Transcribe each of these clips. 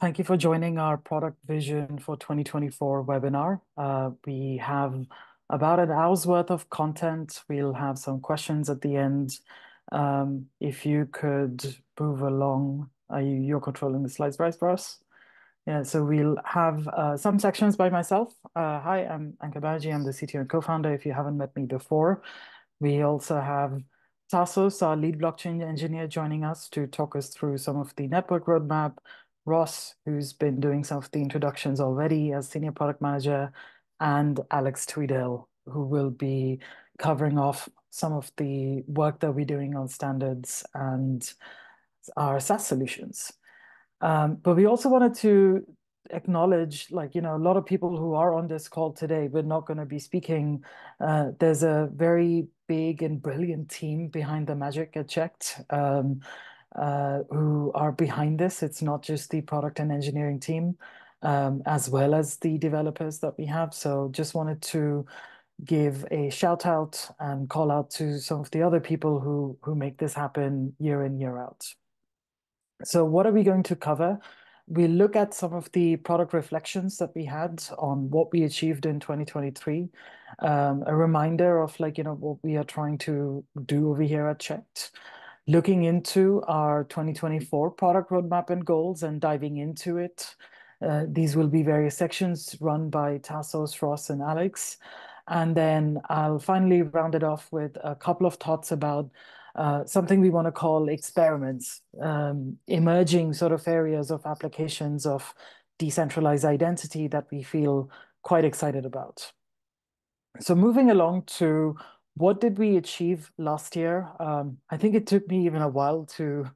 Thank you for joining our Product Vision for 2024 webinar. Uh, we have about an hour's worth of content. We'll have some questions at the end. Um, if you could move along. You're controlling the slides, right, for us? Yeah, so we'll have uh, some sections by myself. Uh, hi, I'm Ankur Banerjee. I'm the CTO and co-founder, if you haven't met me before. We also have Tasos, our lead blockchain engineer, joining us to talk us through some of the network roadmap. Ross, who's been doing some of the introductions already as Senior Product Manager, and Alex Tweeddale, who will be covering off some of the work that we're doing on standards and our SaaS solutions. Um, but we also wanted to acknowledge, like, you know, a lot of people who are on this call today, we're not gonna be speaking. Uh, there's a very big and brilliant team behind the magic at cheqd, who are behind this. It's not just the product and engineering team, um, as well as the developers that we have. So just wanted to give a shout-out and call out to some of the other people who who make this happen year in, year out. So what are we going to cover? We'll look at some of the product reflections that we had on what we achieved in 2023. Um, a reminder of, like, you know, what we are trying to do over here at cheqd. Looking into our 2024 product roadmap and goals and diving into it. Uh, these will be various sections run by Tasos, Ross, and Alex. And then I'll finally round it off with a couple of thoughts about uh, something we wanna call experiments. Um, emerging sort of areas of applications of decentralized identity that we feel quite excited about. So moving along to what did we achieve last year? Um, I think it took me even a while to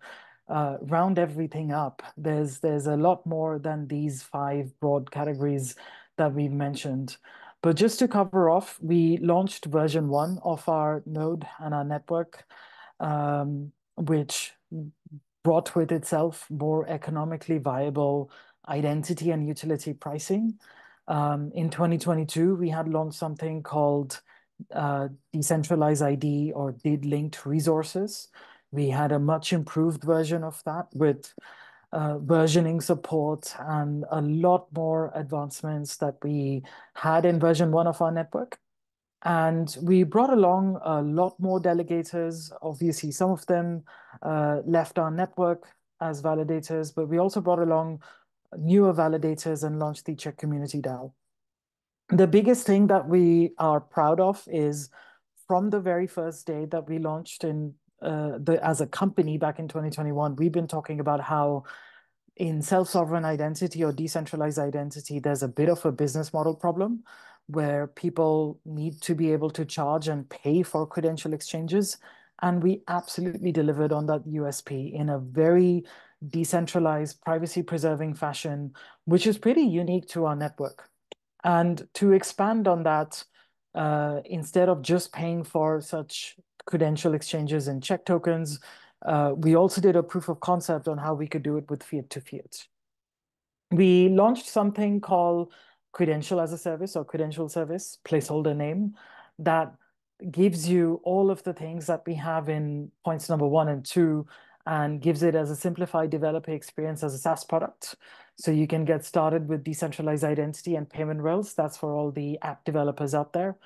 uh, round everything up. There's there's a lot more than these five broad categories that we've mentioned. But just to cover off, we launched version one of our node and our network, um, which brought with itself more economically viable identity and utility pricing. Um, in 2022, we had launched something called Decentralized ID or DID linked resources. We had a much improved version of that with uh, versioning support and a lot more advancements that we had in version one of our network. And we brought along a lot more delegators. Obviously, some of them uh, left our network as validators, but we also brought along newer validators and launched the cheqd Community DAO. The biggest thing that we are proud of is, from the very first day that we launched in uh, as a company back in 2021, we've been talking about how in self-sovereign identity or decentralized identity, there's a bit of a business model problem, where people need to be able to charge and pay for credential exchanges. And we absolutely delivered on that USP in a very decentralized, privacy-preserving fashion, which is pretty unique to our network. And to expand on that, uh, instead of just paying for such credential exchanges and cheqd tokens, uh, we also did a proof of concept on how we could do it with fiat to fiat. We launched something called Credential as a Service or Credential Service, placeholder name, that gives you all of the things that we have in points number one and two, and gives it as a simplified developer experience as a SaaS product. So you can get started with decentralized identity and payment rails. That's for all the app developers out there.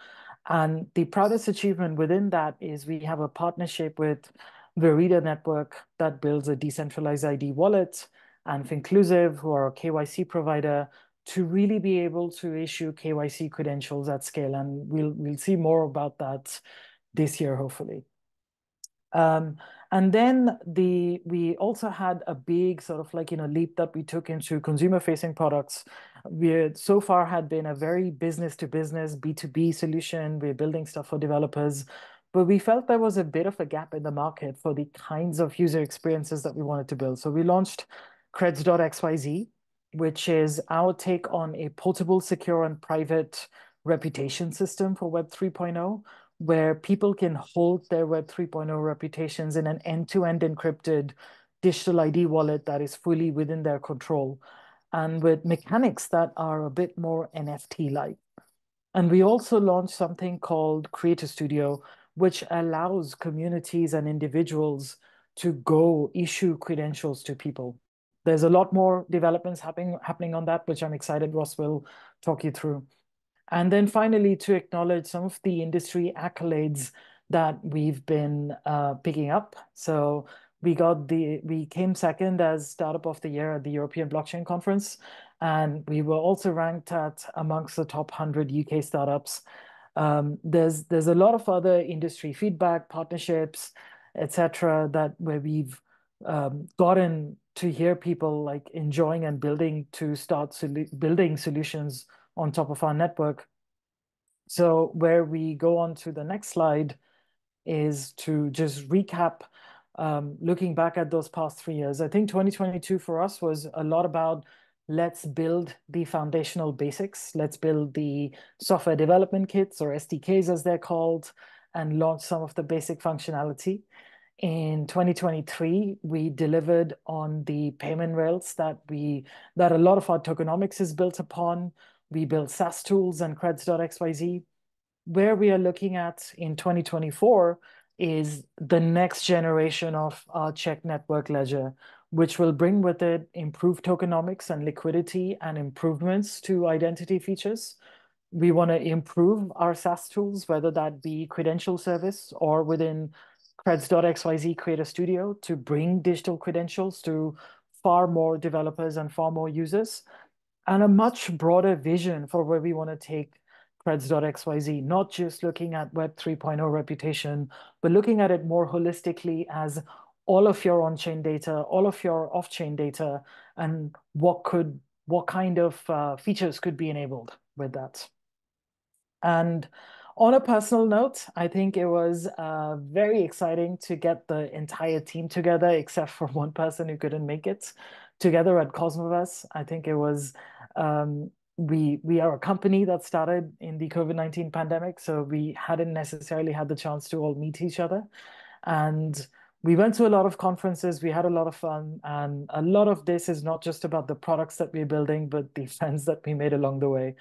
And the proudest achievement within that is we have a partnership with Verida Network that builds a decentralized ID wallet, and Finclusive, who are a KYC provider, to really be able to issue KYC credentials at scale, and we'll we'll see more about that this year, hopefully. Um, and then the we also had a big sort of like, you know, leap that we took into consumer-facing products. We so far had been a very business-to-business, B2B solution. We're building stuff for developers, but we felt there was a bit of a gap in the market for the kinds of user experiences that we wanted to build. So we launched Creds.xyz, which is our take on a portable, secure, and private reputation system for Web 3.0, where people can hold their Web 3.0 reputations in an end-to-end encrypted digital ID wallet that is fully within their control, and with mechanics that are a bit more NFT-like. And we also launched something called Creator Studio, which allows communities and individuals to go issue credentials to people. there's a lot more developments happening happening on that, which I'm excited Ross will talk you through. And then finally, to acknowledge some of the industry accolades that we've been uh, picking up. So we got the we came second as startup of the year at the European Blockchain Conference, and we were also ranked at amongst the top 100 UK startups. Um, there's there's a lot of other industry feedback, partnerships, etc. that where we've um, gotten to hear people like enjoying and building to start solu building solutions on top of our network. So where we go on to the next slide is to just recap um, looking back at those past three years. I think 2022 for us was a lot about let's build the foundational basics. Let's build the software development kits or SDKs as they're called and launch some of the basic functionality. In 2023, we delivered on the payment rails that we that a lot of our tokenomics is built upon. We built SaaS tools and creds.xyz. Where we are looking at in 2024 is the next generation of our cheqd network ledger, which will bring with it improved tokenomics and liquidity and improvements to identity features. We want to improve our SaaS tools, whether that be credential service or within creds.xyz Creator Studio to bring digital credentials to far more developers and far more users, and a much broader vision for where we want to take creds.xyz, not just looking at Web 3.0 reputation, but looking at it more holistically as all of your on-chain data, all of your off-chain data, and what could what kind of uh, features could be enabled with that. And on a personal note, I think it was uh, very exciting to get the entire team together, except for one person who couldn't make it, together at Cosmoverse. I think it was um, we we are a company that started in the COVID-19 pandemic, so we hadn't necessarily had the chance to all meet each other. And we went to a lot of conferences, we had a lot of fun, and a lot of this is not just about the products that we're building, but the friends that we made along the way.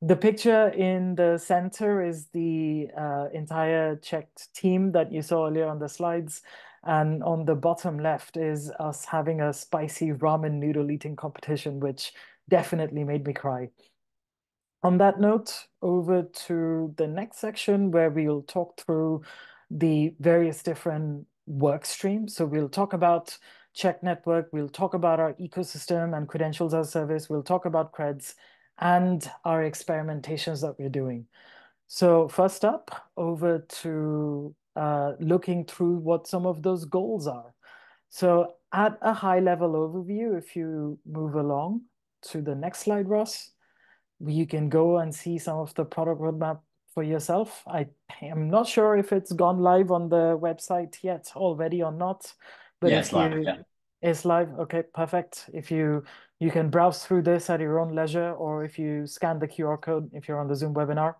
The picture in the center is the uh, entire cheqd team that you saw earlier on the slides. And on the bottom left is us having a spicy ramen noodle eating competition, which definitely made me cry. On that note, over to the next section where we'll talk through the various different work streams. So we'll talk about cheqd Network, we'll talk about our ecosystem and credentials as a service, we'll talk about creds and our experimentations that we're doing. So first up, over to uh, looking through what some of those goals are. So at a high level overview, if you move along, to the next slide, Ross, you can go and see some of the product roadmap for yourself. I am not sure if it's gone live on the website yet already or not. But yeah, it's live. Yeah. It's live. Okay, perfect. If you you can browse through this at your own leisure, or if you scan the QR code if you're on the Zoom webinar.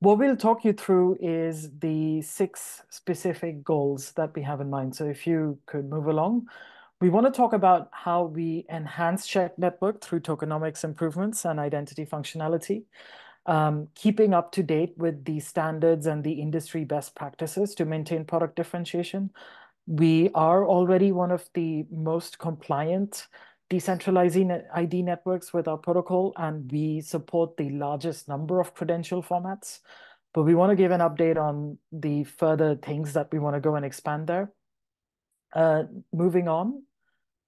What we'll talk you through is the six specific goals that we have in mind. So if you could move along. We want to talk about how we enhance cheqd Network through tokenomics improvements and identity functionality, um, keeping up to date with the standards and the industry best practices to maintain product differentiation. We are already one of the most compliant decentralizing ID networks with our protocol, and we support the largest number of credential formats. But we want to give an update on the further things that we want to go and expand there. Uh, moving on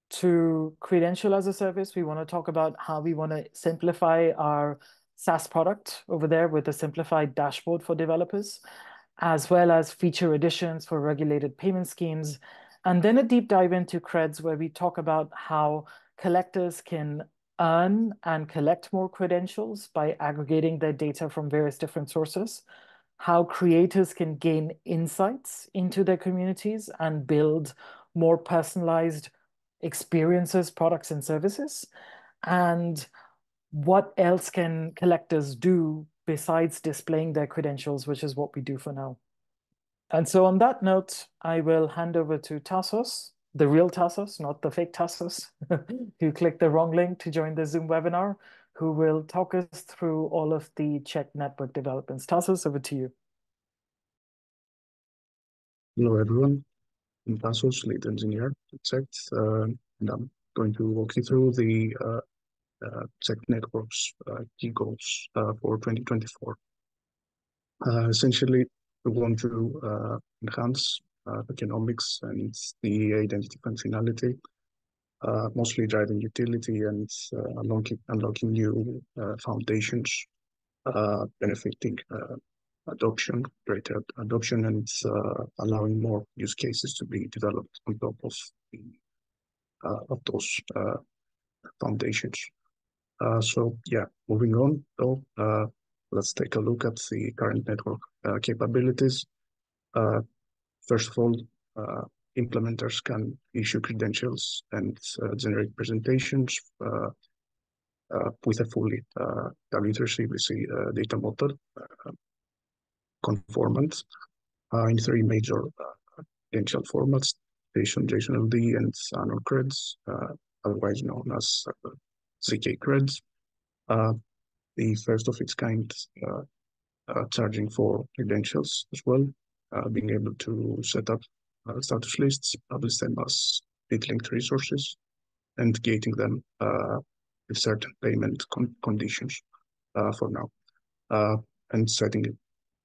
to credential as a service, we want to talk about how we want to simplify our SaaS product over there with a simplified dashboard for developers, as well as feature additions for regulated payment schemes. And then a deep dive into creds where we talk about how collectors can earn and collect more credentials by aggregating their data from various different sources, how creators can gain insights into their communities and build more personalized experiences, products, and services, and what else can collectors do besides displaying their credentials, which is what we do for now. And so on that note, I will hand over to Tasos, the real Tasos, not the fake Tasos, who clicked the wrong link to join the Zoom webinar, who will talk us through all of the cheqd Network developments. Tasos, over to you. Hello, everyone. I'm Tasos, lead engineer at cheqd, uh, and I'm going to walk you through the uh, uh, cheqd Networks uh, key goals for 2024. Essentially, we want to enhance Uh, tokenomics and the identity functionality, uh, mostly driving utility and uh, unlocking new foundations, benefiting adoption, greater adoption, and allowing more use cases to be developed on top of those foundations. So yeah, moving on, though, let's take a look at the current network capabilities. First of all, uh, implementers can issue credentials and uh, generate presentations uh, with a fully W3C data model conformant in three major credential formats: JSON, JSON-LD, and AnonCreds, otherwise known as ZK creds. The first of its kind, charging for credentials as well, Uh, being able to set up uh, status lists, publish them as DID-linked resources, and gating them uh, with certain payment conditions for now, and setting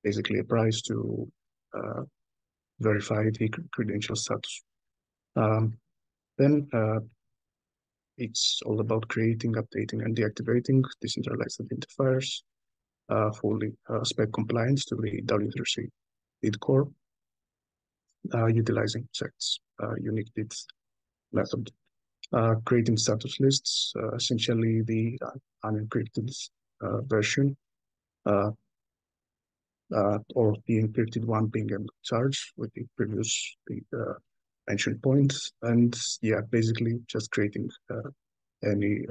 basically a price to verify the credential status. Um, then it's all about creating, updating, and deactivating decentralized identifiers, fully spec compliance to the W3C DID core, uh, utilizing cheqd's uh, unique DID method. Uh, creating status lists, essentially the unencrypted version or the encrypted one being to charge with the previous the, mentioned points. And yeah, basically just creating any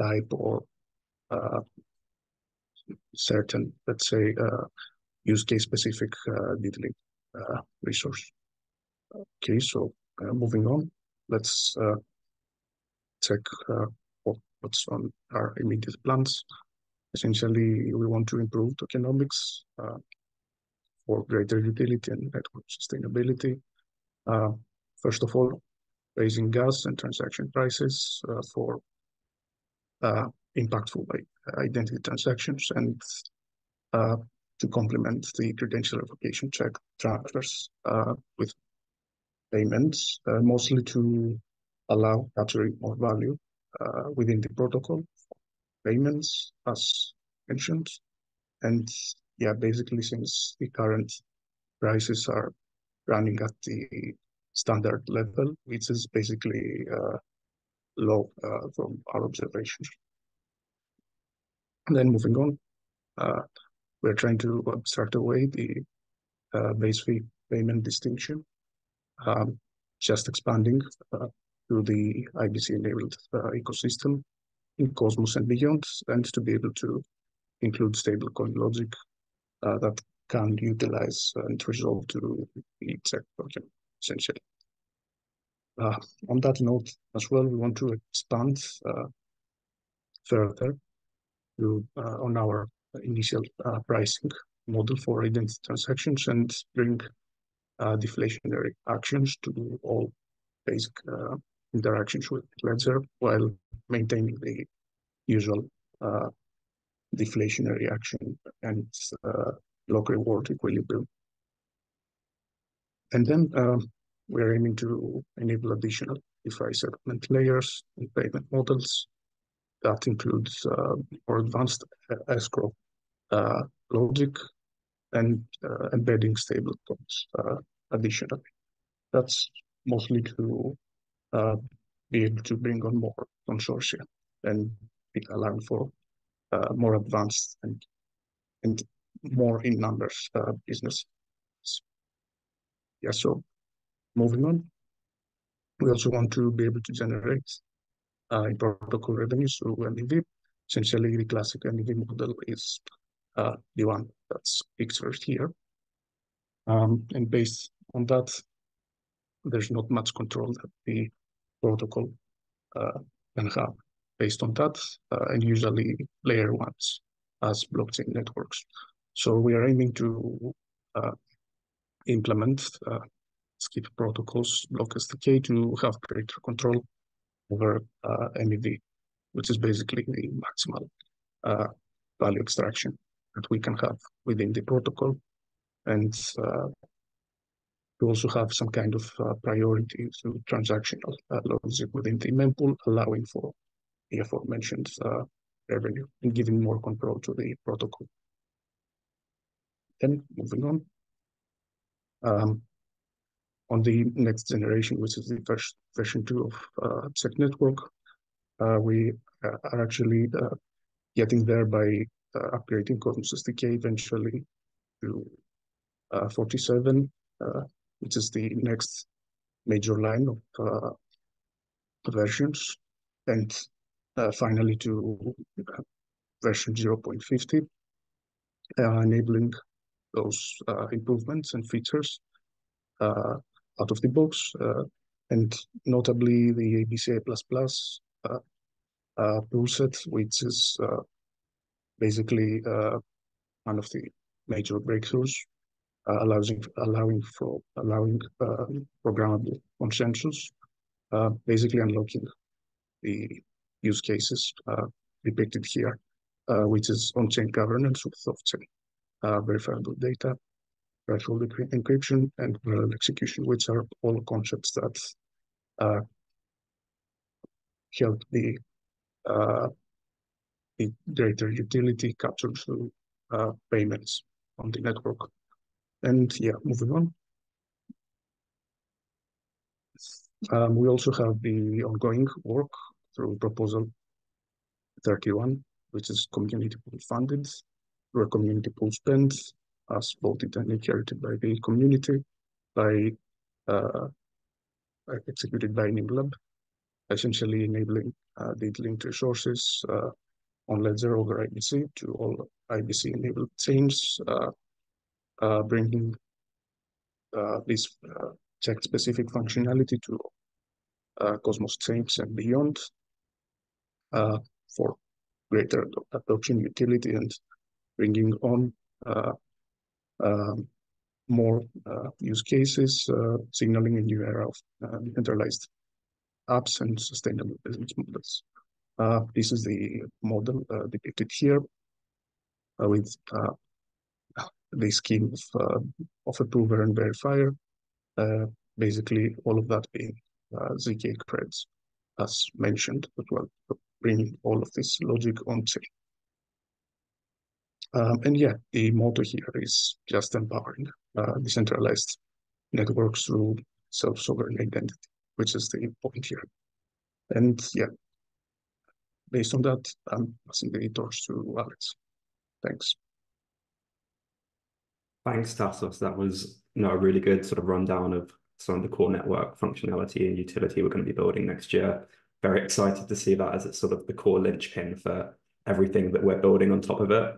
type or certain, let's say, use case specific uh, DID link uh, resource. Okay, so uh, moving on, let's check what's on our immediate plans. Essentially, we want to improve tokenomics for greater utility and network sustainability. First of all, raising gas and transaction prices for impactful identity transactions and to complement the credential verification check transfers uh, with payments, uh, mostly to allow capturing more value uh, within the protocol payments, as mentioned. And yeah, basically, since the current prices are running at the standard level, which is basically low from our observations. Then moving on, we're trying to abstract away the uh, base fee payment distinction, um, just expanding uh, to the IBC-enabled uh, ecosystem in Cosmos and beyond, and to be able to include stablecoin logic that can utilize and resolve to the cheqd token, essentially. On that note as well, we want to expand further to, on our initial uh, pricing model for identity transactions and bring uh, deflationary actions to all basic uh, interactions with Ledger while maintaining the usual deflationary action and block reward equilibrium. And then um, we're aiming to enable additional DeFi settlement layers and payment models that includes more advanced escrow Uh, logic and uh, embedding stablecoins uh, additionally. That's mostly to be able to bring on more consortia and allow for more advanced and and more in numbers business. Yeah, so moving on, we also want to be able to generate in-protocol revenues through MEV. Essentially, the classic MEV model is the one that's pictured here. Um, and based on that, there's not much control that the protocol uh, can have based on that, uh, and usually layer ones as blockchain networks. So we are aiming to uh, implement Skip protocols, block SDK to have greater control over uh, MEV, which is basically the maximal uh, value extraction that we can have within the protocol. And uh, we also have some kind of uh, priority to transactional uh, logic within the mempool, allowing for the aforementioned uh, revenue and giving more control to the protocol. Then moving on. Um, on the next generation, which is the first version two of uh, cheqd network, uh, we uh, are actually uh, getting there by uh, upgrading Cosmos SDK eventually to uh, 47, which is the next major line of versions, and finally to version 0.50, enabling those improvements and features out of the box, uh, and notably the ABCI++ uh, uh, toolset, which is basically uh, one of the major breakthroughs, uh, allowing allowing for allowing uh, programmable consensus, basically unlocking the use cases depicted here, which is on-chain governance with off-chain verifiable data, threshold encryption, and parallel execution, which are all concepts that uh, help uh, the greater utility captured through uh, payments on the network. And yeah, moving on. Um, we also have the ongoing work through proposal 31, which is community pool funded, where community pool spend as voted and inherited by the community, by uh, executed by Nymlab, essentially enabling uh, the linked resources uh, on Ledger over IBC to all IBC enabled chains, uh, uh, bringing uh, this cheqd specific functionality to Cosmos chains and beyond for greater adoption utility and bringing on um, more use cases, signaling a new era of decentralized apps and sustainable business models. This is the model uh, depicted here uh, with uh, the scheme of, of approver and verifier. basically, all of that being ZK creds, as mentioned, but well, bringing all of this logic on chain. Um, and yeah, the motto here is just empowering uh, decentralized networks through self-sovereign identity, which is the point here. And yeah, based on that, I'm passing the torch to Alex. Thanks. Thanks, Tasos. That was you know, a really good sort of rundown of some of the core network functionality and utility we're going to be building next year. Very excited to see that as it's sort of the core linchpin for everything that we're building on top of it.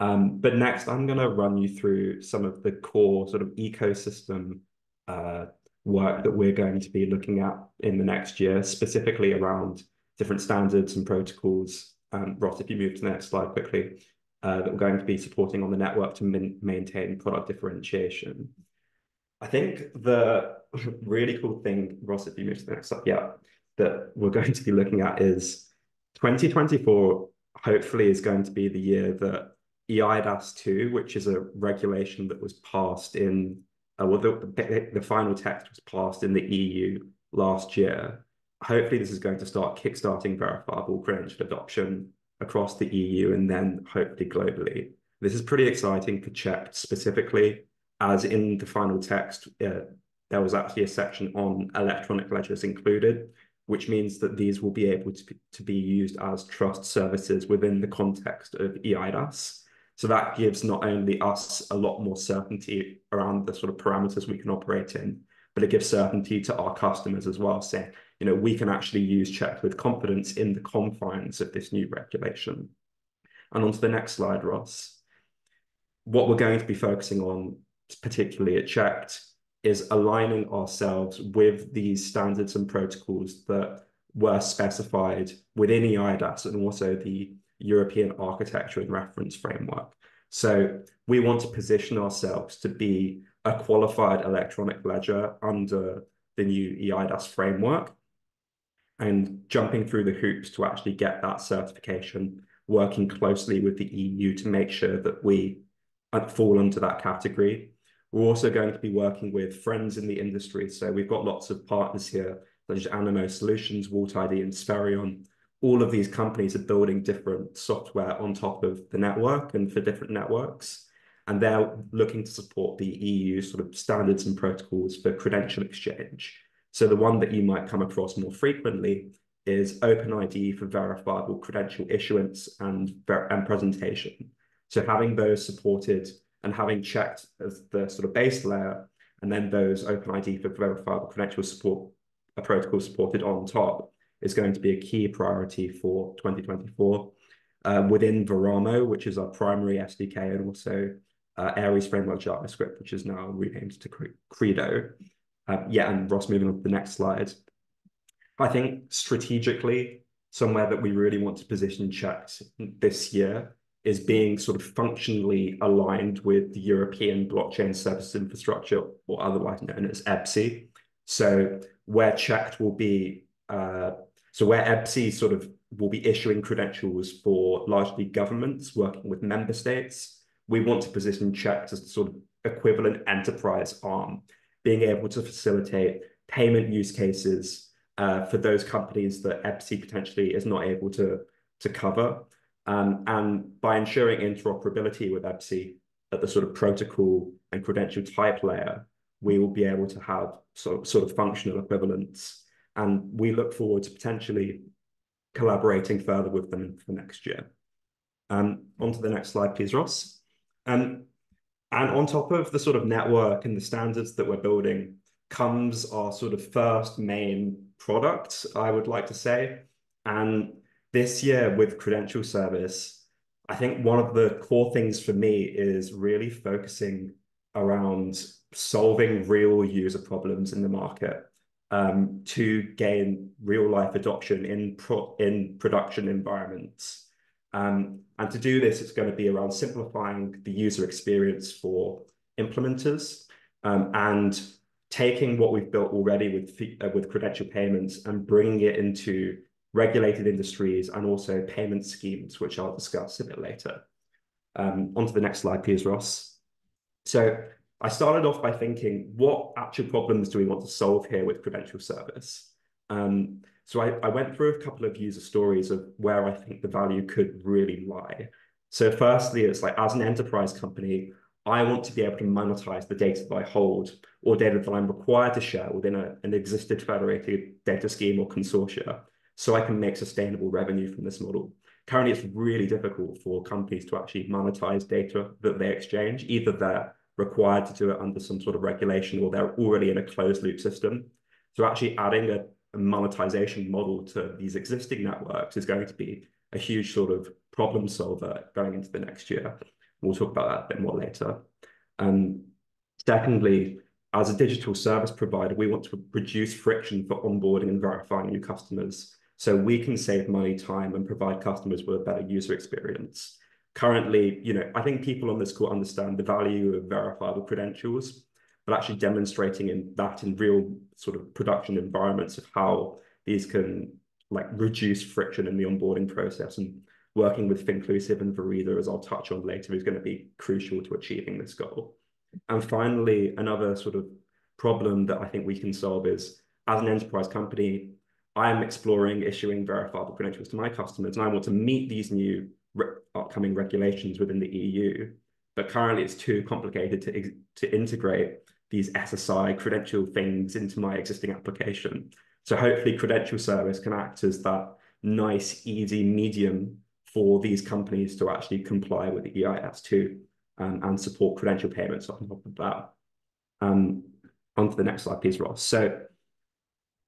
Um, but next, I'm going to run you through some of the core sort of ecosystem uh, work that we're going to be looking at in the next year, specifically around different standards and protocols. Um, Ross, if you move to the next slide quickly, uh, that we're going to be supporting on the network to maintain product differentiation. I think the really cool thing, Ross, if you move to the next slide, yeah, that we're going to be looking at is 2024 hopefully is going to be the year that EIDAS 2, which is a regulation that was passed in, uh, well, the, the, the final text was passed in the EU last year. Hopefully, this is going to start kickstarting verifiable credential adoption across the EU and then hopefully globally. This is pretty exciting for Cheqd specifically, as in the final text, uh, there was actually a section on electronic ledgers included, which means that these will be able to be, to be used as trust services within the context of EIDAS. So that gives not only us a lot more certainty around the sort of parameters we can operate in, but it gives certainty to our customers as well, saying, you know, we can actually use Cheqd with confidence in the confines of this new regulation. And on to the next slide, Ross. What we're going to be focusing on, particularly at Cheqd, is aligning ourselves with these standards and protocols that were specified within EIDAS and also the European architecture and reference framework. So we want to position ourselves to be a qualified electronic ledger under the new EIDAS framework. And jumping through the hoops to actually get that certification, working closely with the EU to make sure that we uh, fall into that category. We're also going to be working with friends in the industry. So we've got lots of partners here, such as Animo Solutions, ID, and Sphereon. All of these companies are building different software on top of the network and for different networks. And they're looking to support the EU sort of standards and protocols for credential exchange. So the one that you might come across more frequently is OpenID for verifiable credential issuance and, and presentation. So having those supported and having cheqd as the sort of base layer, and then those OpenID for verifiable credential support, a protocol supported on top is going to be a key priority for 2024. Uh, within Veramo, which is our primary SDK, and also uh, Aries Framework JavaScript, which is now renamed to Credo. Uh, yeah, and Ross, moving on to the next slide. I think strategically, somewhere that we really want to position cheqd this year is being sort of functionally aligned with the European blockchain services infrastructure, or otherwise known as EBSI. So where cheqd will be, uh, so where EBSI sort of will be issuing credentials for largely governments working with member states, we want to position cheqd as the sort of equivalent enterprise arm being able to facilitate payment use cases uh, for those companies that EBSI potentially is not able to, to cover. Um, and by ensuring interoperability with EBSI at the sort of protocol and credential type layer, we will be able to have sort of, sort of functional equivalents. And we look forward to potentially collaborating further with them for next year. Um, on to the next slide, please, Ross. Um, and on top of the sort of network and the standards that we're building comes our sort of first main product, I would like to say. And this year with credential service, I think one of the core things for me is really focusing around solving real user problems in the market um, to gain real life adoption in pro in production environments. Um, and to do this, it's going to be around simplifying the user experience for implementers um, and taking what we've built already with, uh, with credential payments and bringing it into regulated industries and also payment schemes, which I'll discuss a bit later. Um, on to the next slide, please, Ross. So I started off by thinking, what actual problems do we want to solve here with credential service? Um, so I, I went through a couple of user stories of where I think the value could really lie. So firstly, it's like as an enterprise company, I want to be able to monetize the data that I hold or data that I'm required to share within a, an existing federated data scheme or consortia so I can make sustainable revenue from this model. Currently, it's really difficult for companies to actually monetize data that they exchange. Either they're required to do it under some sort of regulation or they're already in a closed loop system. So actually adding a monetization model to these existing networks is going to be a huge sort of problem solver going into the next year. We'll talk about that a bit more later. Um, secondly, as a digital service provider, we want to reduce friction for onboarding and verifying new customers so we can save money, time, and provide customers with a better user experience. Currently, you know, I think people on this call understand the value of verifiable credentials, but actually demonstrating in that in real sort of production environments of how these can like reduce friction in the onboarding process and working with Finclusive and Verida, as I'll touch on later, is going to be crucial to achieving this goal. And finally, another sort of problem that I think we can solve is as an enterprise company, I am exploring issuing verifiable credentials to my customers, and I want to meet these new re upcoming regulations within the EU. But currently, it's too complicated to, to integrate these SSI credential things into my existing application. So hopefully credential service can act as that nice, easy medium for these companies to actually comply with the eIDAS2 um, and support credential payments on top of that. Um, on to the next slide, please, Ross. So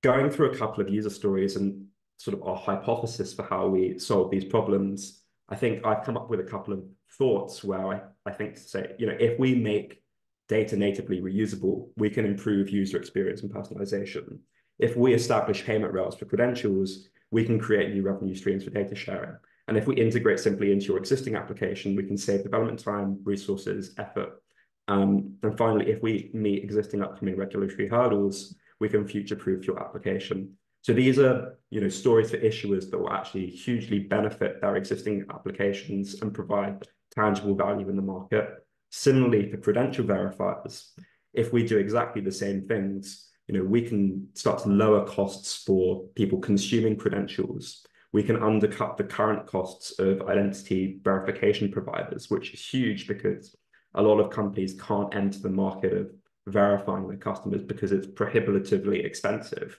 going through a couple of user stories and sort of our hypothesis for how we solve these problems, I think I've come up with a couple of thoughts where I, I think say, you know, if we make data natively reusable, we can improve user experience and personalization. If we establish payment rails for credentials, we can create new revenue streams for data sharing. And if we integrate simply into your existing application, we can save development time, resources, effort. Um, and finally, if we meet existing upcoming regulatory hurdles, we can future-proof your application. So these are, you know, stories for issuers that will actually hugely benefit their existing applications and provide tangible value in the market. Similarly, for credential verifiers, if we do exactly the same things, you know, we can start to lower costs for people consuming credentials. We can undercut the current costs of identity verification providers, which is huge because a lot of companies can't enter the market of verifying their customers because it's prohibitively expensive.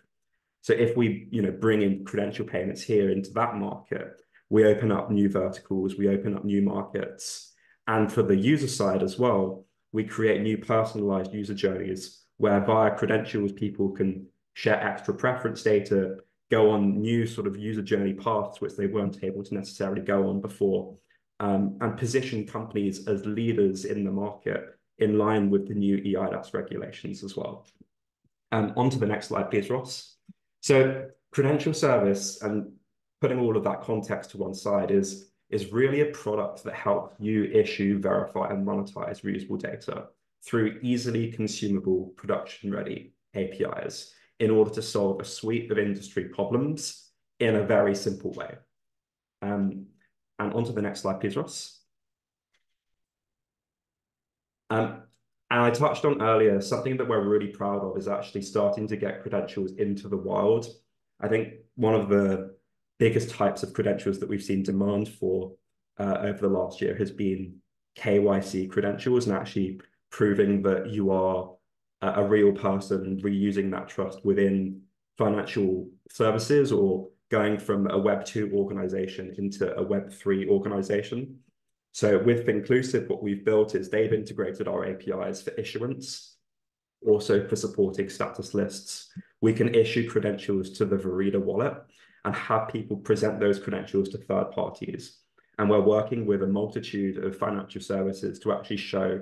So if we, you know, bring in credential payments here into that market, we open up new verticals, we open up new markets. And for the user side as well, we create new personalized user journeys where via credentials, people can share extra preference data, go on new sort of user journey paths, which they weren't able to necessarily go on before, um, and position companies as leaders in the market in line with the new eIDAS regulations as well. Um, on to the next slide, please, Ross. So credential service and putting all of that context to one side is, is really a product that helps you issue, verify, and monetize reusable data through easily consumable production-ready APIs in order to solve a suite of industry problems in a very simple way. Um, and on to the next slide, please, Ross. Um, and I touched on earlier, something that we're really proud of is actually starting to get credentials into the wild. I think one of the biggest types of credentials that we've seen demand for uh, over the last year has been KYC credentials and actually proving that you are a real person reusing that trust within financial services or going from a Web 2 organization into a Web 3 organization. So with Finclusive, what we've built is they've integrated our APIs for issuance, also for supporting status lists. We can issue credentials to the Verida wallet and have people present those credentials to third parties. And we're working with a multitude of financial services to actually show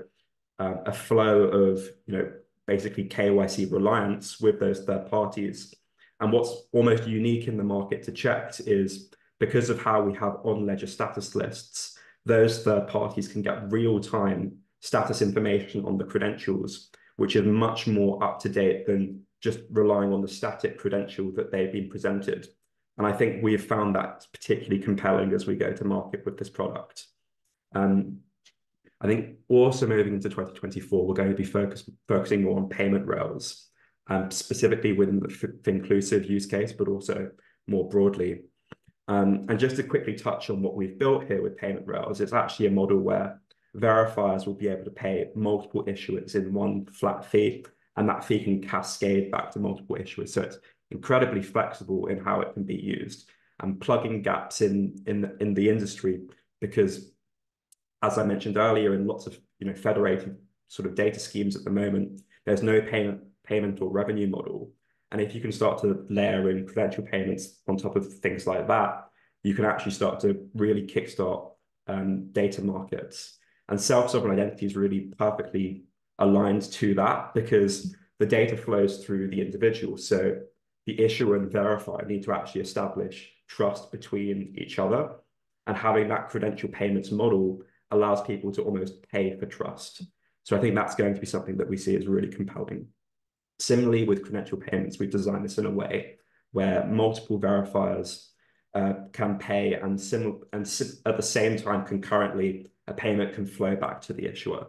um, a flow of, you know, basically KYC reliance with those third parties. And what's almost unique in the market to cheqd is because of how we have on-ledger status lists, those third parties can get real-time status information on the credentials, which is much more up to date than just relying on the static credential that they've been presented. And I think we have found that particularly compelling as we go to market with this product. Um, I think also moving into 2024, we're going to be focus, focusing more on payment rails, um, specifically within the Finclusive use case, but also more broadly. Um, and just to quickly touch on what we've built here with payment rails, it's actually a model where verifiers will be able to pay multiple issuers in one flat fee, and that fee can cascade back to multiple issuers. So it's incredibly flexible in how it can be used and plugging gaps in in in the industry because as I mentioned earlier in lots of you know federated sort of data schemes at the moment there's no payment payment or revenue model. And if you can start to layer in credential payments on top of things like that you can actually start to really kickstart um, data markets. And self-sovereign identity is really perfectly aligned to that because the data flows through the individual. So the issuer and verifier need to actually establish trust between each other. And having that credential payments model allows people to almost pay for trust. So I think that's going to be something that we see as really compelling. Similarly, with credential payments, we've designed this in a way where multiple verifiers uh, can pay and, sim and sim at the same time concurrently, a payment can flow back to the issuer.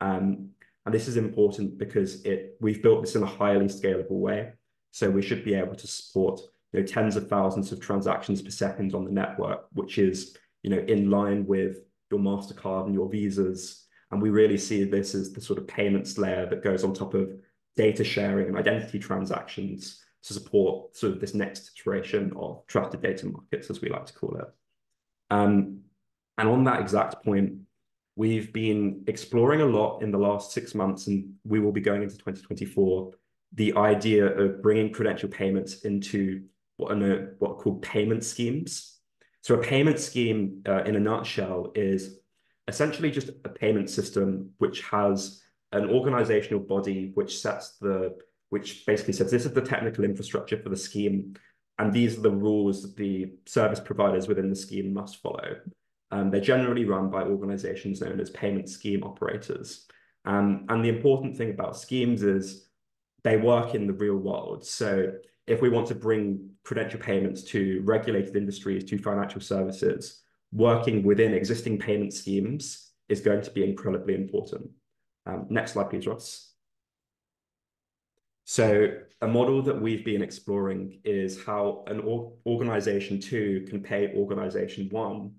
Um, and this is important because it we've built this in a highly scalable way. So we should be able to support you know, tens of thousands of transactions per second on the network, which is you know, in line with your MasterCard and your Visas. And we really see this as the sort of payments layer that goes on top of data sharing and identity transactions to support sort of this next iteration of trusted data markets, as we like to call it. Um, and on that exact point, we've been exploring a lot in the last six months, and we will be going into 2024 the idea of bringing credential payments into what are, what are called payment schemes. So a payment scheme, uh, in a nutshell, is essentially just a payment system which has an organizational body which sets the, which basically says this is the technical infrastructure for the scheme, and these are the rules that the service providers within the scheme must follow. Um, they're generally run by organizations known as payment scheme operators. Um, and the important thing about schemes is they work in the real world. So if we want to bring credential payments to regulated industries, to financial services, working within existing payment schemes is going to be incredibly important. Um, next slide, please, Ross. So a model that we've been exploring is how an organization two can pay organization one,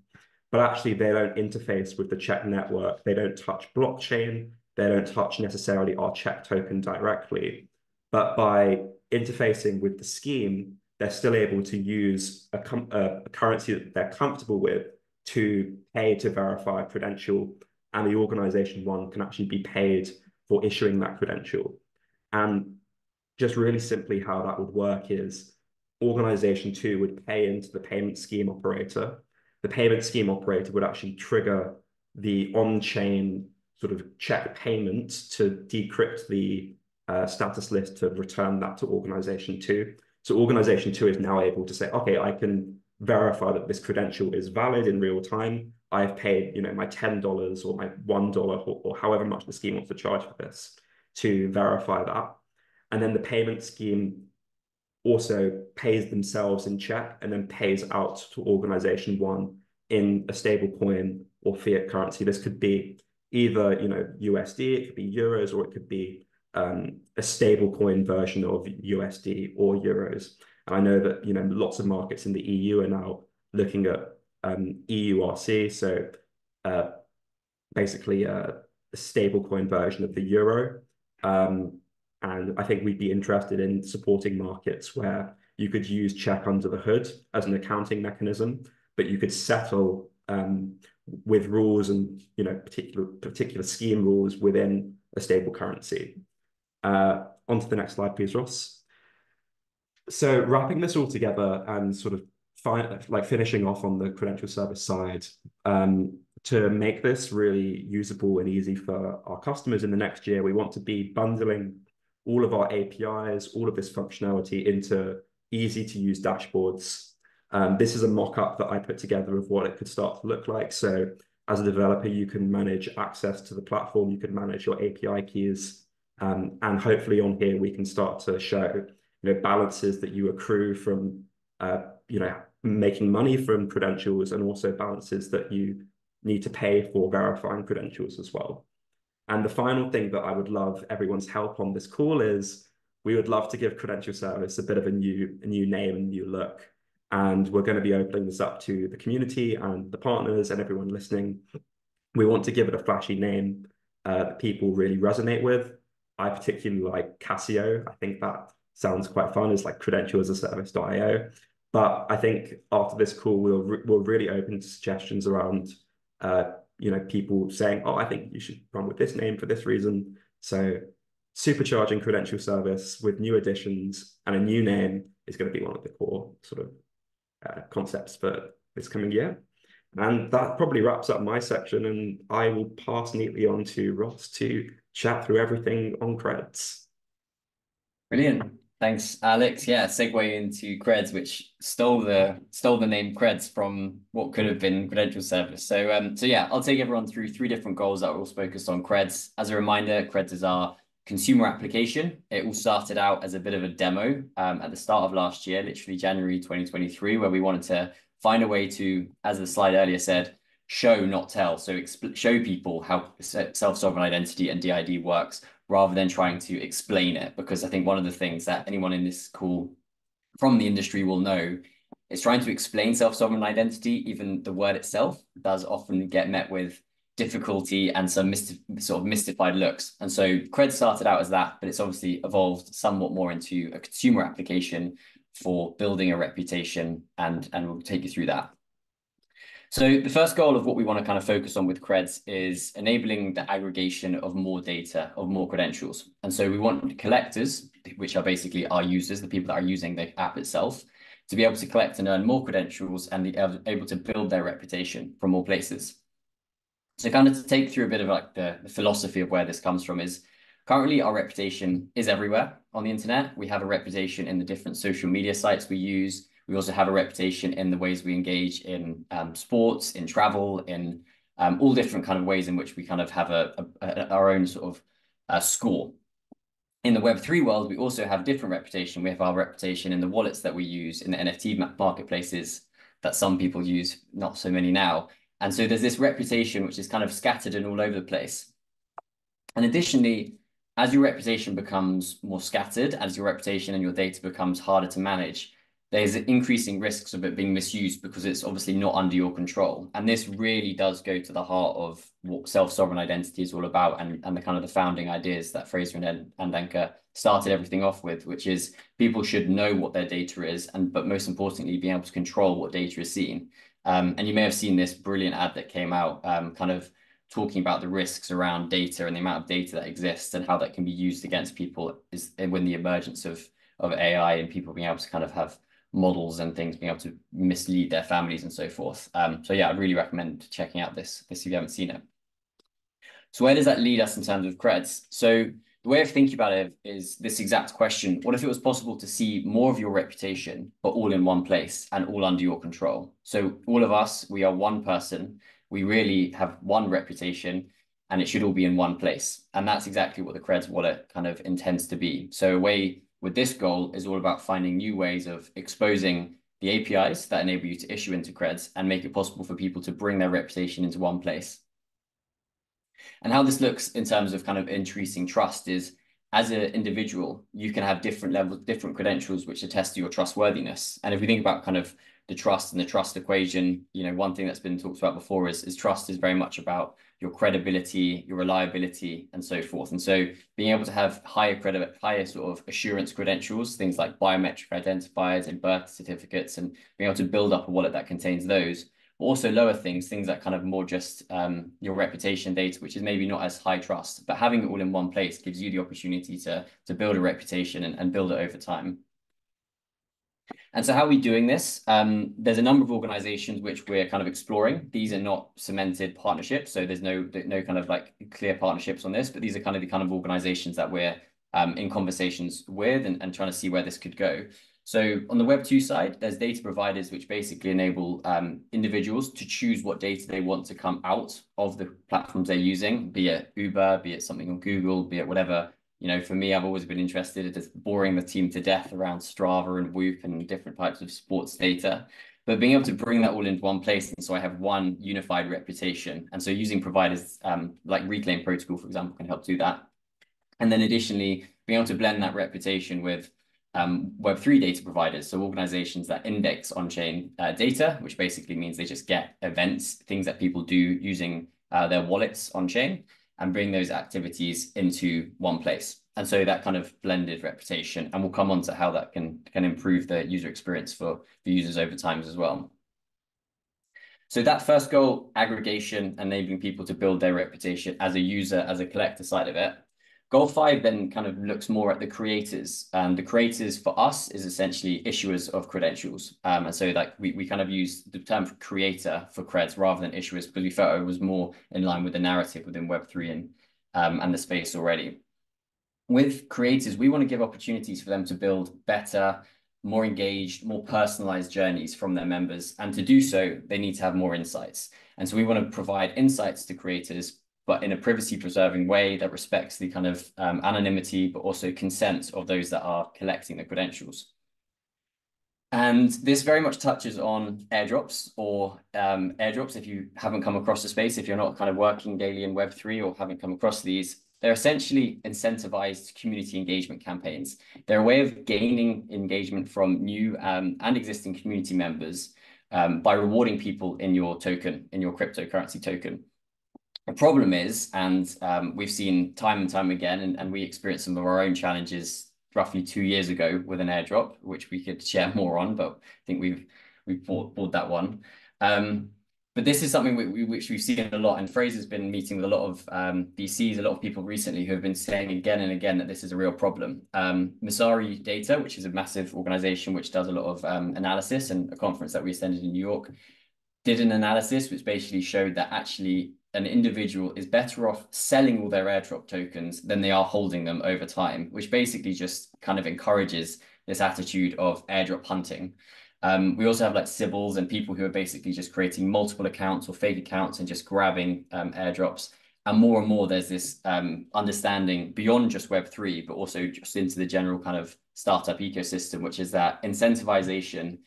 but actually they don't interface with the cheqd network. They don't touch blockchain. They don't touch necessarily our cheqd token directly. But by interfacing with the scheme, they're still able to use a, a currency that they're comfortable with to pay to verify a credential, and the organization one can actually be paid for issuing that credential. And just really simply how that would work is organization two would pay into the payment scheme operator. The payment scheme operator would actually trigger the on-chain sort of check payment to decrypt the uh, status list to return that to organization two. So organization two is now able to say, okay, I can verify that this credential is valid in real time. I've paid, you know, my $10 or my $1 or, or however much the scheme wants to charge for this to verify that. And then the payment scheme also pays themselves in check and then pays out to organization one in a stable coin or fiat currency. This could be either, you know, USD, it could be euros, or it could be um, a stable coin version of USD or euros. And I know that, you know, lots of markets in the EU are now looking at um, EURC, so uh, basically a, a stable coin version of the euro. Um, and I think we'd be interested in supporting markets where you could use check under the hood as an accounting mechanism, but you could settle um, with rules and you know particular particular scheme rules within a stable currency. Uh, on to the next slide, please, Ross. So wrapping this all together and sort of like finishing off on the credential service side, um, to make this really usable and easy for our customers in the next year, we want to be bundling all of our APIs, all of this functionality into easy to use dashboards. Um, this is a mock-up that I put together of what it could start to look like. So as a developer, you can manage access to the platform, you can manage your API keys, um, and hopefully on here we can start to show you know balances that you accrue from uh, you know making money from credentials and also balances that you need to pay for verifying credentials as well. And the final thing that I would love everyone's help on this call is we would love to give credential service a bit of a new, a new name and new look. And we're going to be opening this up to the community and the partners and everyone listening. We want to give it a flashy name uh, that people really resonate with. I particularly like Casio. I think that sounds quite fun. It's like credential as a service.io. But I think after this call, we'll, re we'll really open to suggestions around uh, you know, people saying, oh, I think you should run with this name for this reason. So supercharging credential service with new additions and a new name is going to be one of the core sort of uh, concepts for this coming year. And that probably wraps up my section, and I will pass neatly on to Ross to chat through everything on creds. Brilliant. Thanks, Alex. Yeah, segue into Creds, which stole the stole the name Creds from what could have been credential service. So um, so yeah, I'll take everyone through three different goals that are all focused on Creds. As a reminder, Creds is our consumer application. It all started out as a bit of a demo um, at the start of last year, literally January 2023, where we wanted to find a way to, as the slide earlier said, show, not tell. So show people how self-sovereign identity and DID works rather than trying to explain it. Because I think one of the things that anyone in this call from the industry will know is trying to explain self-sovereign identity, even the word itself does often get met with difficulty and some sort of mystified looks. And so Cred started out as that, but it's obviously evolved somewhat more into a consumer application for building a reputation and, and we'll take you through that. So the first goal of what we want to kind of focus on with Creds is enabling the aggregation of more data, of more credentials. And so we want collectors, which are basically our users, the people that are using the app itself, to be able to collect and earn more credentials and be able to build their reputation from more places. So kind of to take through a bit of like the, the philosophy of where this comes from is currently our reputation is everywhere on the internet. We have a reputation in the different social media sites we use. We also have a reputation in the ways we engage in um, sports, in travel, in um, all different kind of ways in which we kind of have a, a, a our own sort of uh, score. in the Web3 world, we also have different reputation. We have our reputation in the wallets that we use in the NFT marketplaces that some people use, not so many now. And so there's this reputation which is kind of scattered and all over the place. And additionally, as your reputation becomes more scattered, as your reputation and your data becomes harder to manage, there's increasing risks of it being misused because it's obviously not under your control. And this really does go to the heart of what self-sovereign identity is all about and, and the kind of the founding ideas that Fraser and Ankur started everything off with, which is people should know what their data is, and but most importantly, being able to control what data is seen. Um, and you may have seen this brilliant ad that came out um, kind of talking about the risks around data and the amount of data that exists and how that can be used against people is when the emergence of of AI and people being able to kind of have models and things being able to mislead their families and so forth. Um, so yeah, I'd really recommend checking out this, this if you haven't seen it. So where does that lead us in terms of creds? So the way of thinking about it is this exact question. What if it was possible to see more of your reputation, but all in one place and all under your control? So all of us, we are one person. We really have one reputation and it should all be in one place. And that's exactly what the Creds wallet kind of intends to be. So a way with this goal is all about finding new ways of exposing the APIs that enable you to issue into creds and make it possible for people to bring their reputation into one place. And how this looks in terms of kind of increasing trust is as an individual, you can have different levels, different credentials which attest to your trustworthiness. And if we think about kind of the trust and the trust equation, you know, one thing that's been talked about before is, is trust is very much about your credibility, your reliability, and so forth. And so being able to have higher credit, higher sort of assurance credentials, things like biometric identifiers and birth certificates, and being able to build up a wallet that contains those. But also lower things, things that kind of more just um, your reputation data, which is maybe not as high trust, but having it all in one place gives you the opportunity to, to build a reputation and, and build it over time. And so how are we doing this? Um, there's a number of organizations which we're kind of exploring. These are not cemented partnerships, so there's no no kind of like clear partnerships on this, but these are kind of the kind of organizations that we're um, in conversations with and, and trying to see where this could go. So on the Web2 side, there's data providers which basically enable um, individuals to choose what data they want to come out of the platforms they're using, be it Uber, be it something on Google, be it whatever you know, for me, I've always been interested in just boring the team to death around Strava and Whoop and different types of sports data. But being able to bring that all into one place, and so I have one unified reputation. And so using providers um, like Reclaim Protocol, for example, can help do that. And then additionally, being able to blend that reputation with um, Web3 data providers, so organizations that index on-chain uh, data, which basically means they just get events, things that people do using uh, their wallets on-chain and bring those activities into one place. And so that kind of blended reputation, and we'll come on to how that can, can improve the user experience for, for users over time as well. So that first goal, aggregation, enabling people to build their reputation as a user, as a collector side of it, Goal five then kind of looks more at the creators. And the creators for us is essentially issuers of credentials. Um, and so like we, we kind of use the term creator for creds rather than issuers felt it was more in line with the narrative within Web3 and, um, and the space already. With creators, we want to give opportunities for them to build better, more engaged, more personalized journeys from their members. And to do so, they need to have more insights. And so we want to provide insights to creators but in a privacy preserving way that respects the kind of um, anonymity, but also consent of those that are collecting the credentials. And this very much touches on airdrops or um, airdrops. If you haven't come across the space, if you're not kind of working daily in Web3 or haven't come across these, they're essentially incentivized community engagement campaigns. They're a way of gaining engagement from new um, and existing community members um, by rewarding people in your token, in your cryptocurrency token. The problem is, and um, we've seen time and time again, and, and we experienced some of our own challenges roughly two years ago with an airdrop, which we could share more on, but I think we've we've bought, that one. Um, but this is something we, which we've seen a lot, and Fraser's been meeting with a lot of um, VCs, a lot of people recently who have been saying again and again that this is a real problem. Um, Messari Data, which is a massive organization which does a lot of um, analysis, and a conference that we attended in New York, did an analysis which basically showed that actually an individual is better off selling all their airdrop tokens than they are holding them over time, which basically just kind of encourages this attitude of airdrop hunting. Um, we also have like Sybils and people who are basically just creating multiple accounts or fake accounts and just grabbing um, airdrops. And more and more, there's this um, understanding beyond just Web3, but also just into the general kind of startup ecosystem, which is that incentivization,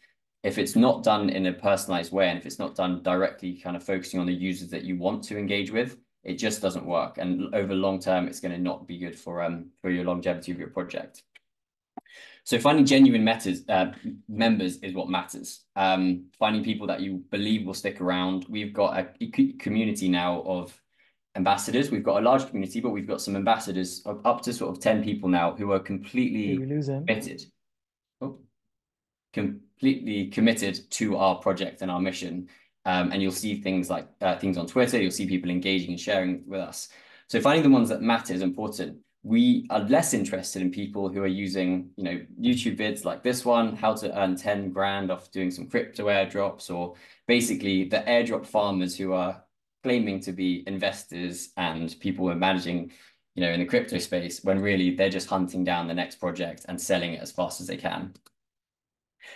if it's not done in a personalized way and if it's not done directly kind of focusing on the users that you want to engage with, it just doesn't work. And over long term, it's going to not be good for um for your longevity of your project. So finding genuine matters, uh, members is what matters. Um, finding people that you believe will stick around. We've got a community now of ambassadors. We've got a large community, but we've got some ambassadors of up to sort of 10 people now who are completely committed. Oh, completely committed to our project and our mission. Um, and you'll see things like uh, things on Twitter, you'll see people engaging and sharing with us. So finding the ones that matter is important. We are less interested in people who are using, you know, YouTube vids like this one, how to earn 10 grand off doing some crypto airdrops, or basically the airdrop farmers who are claiming to be investors and people who are managing, you know, in the crypto space, when really they're just hunting down the next project and selling it as fast as they can.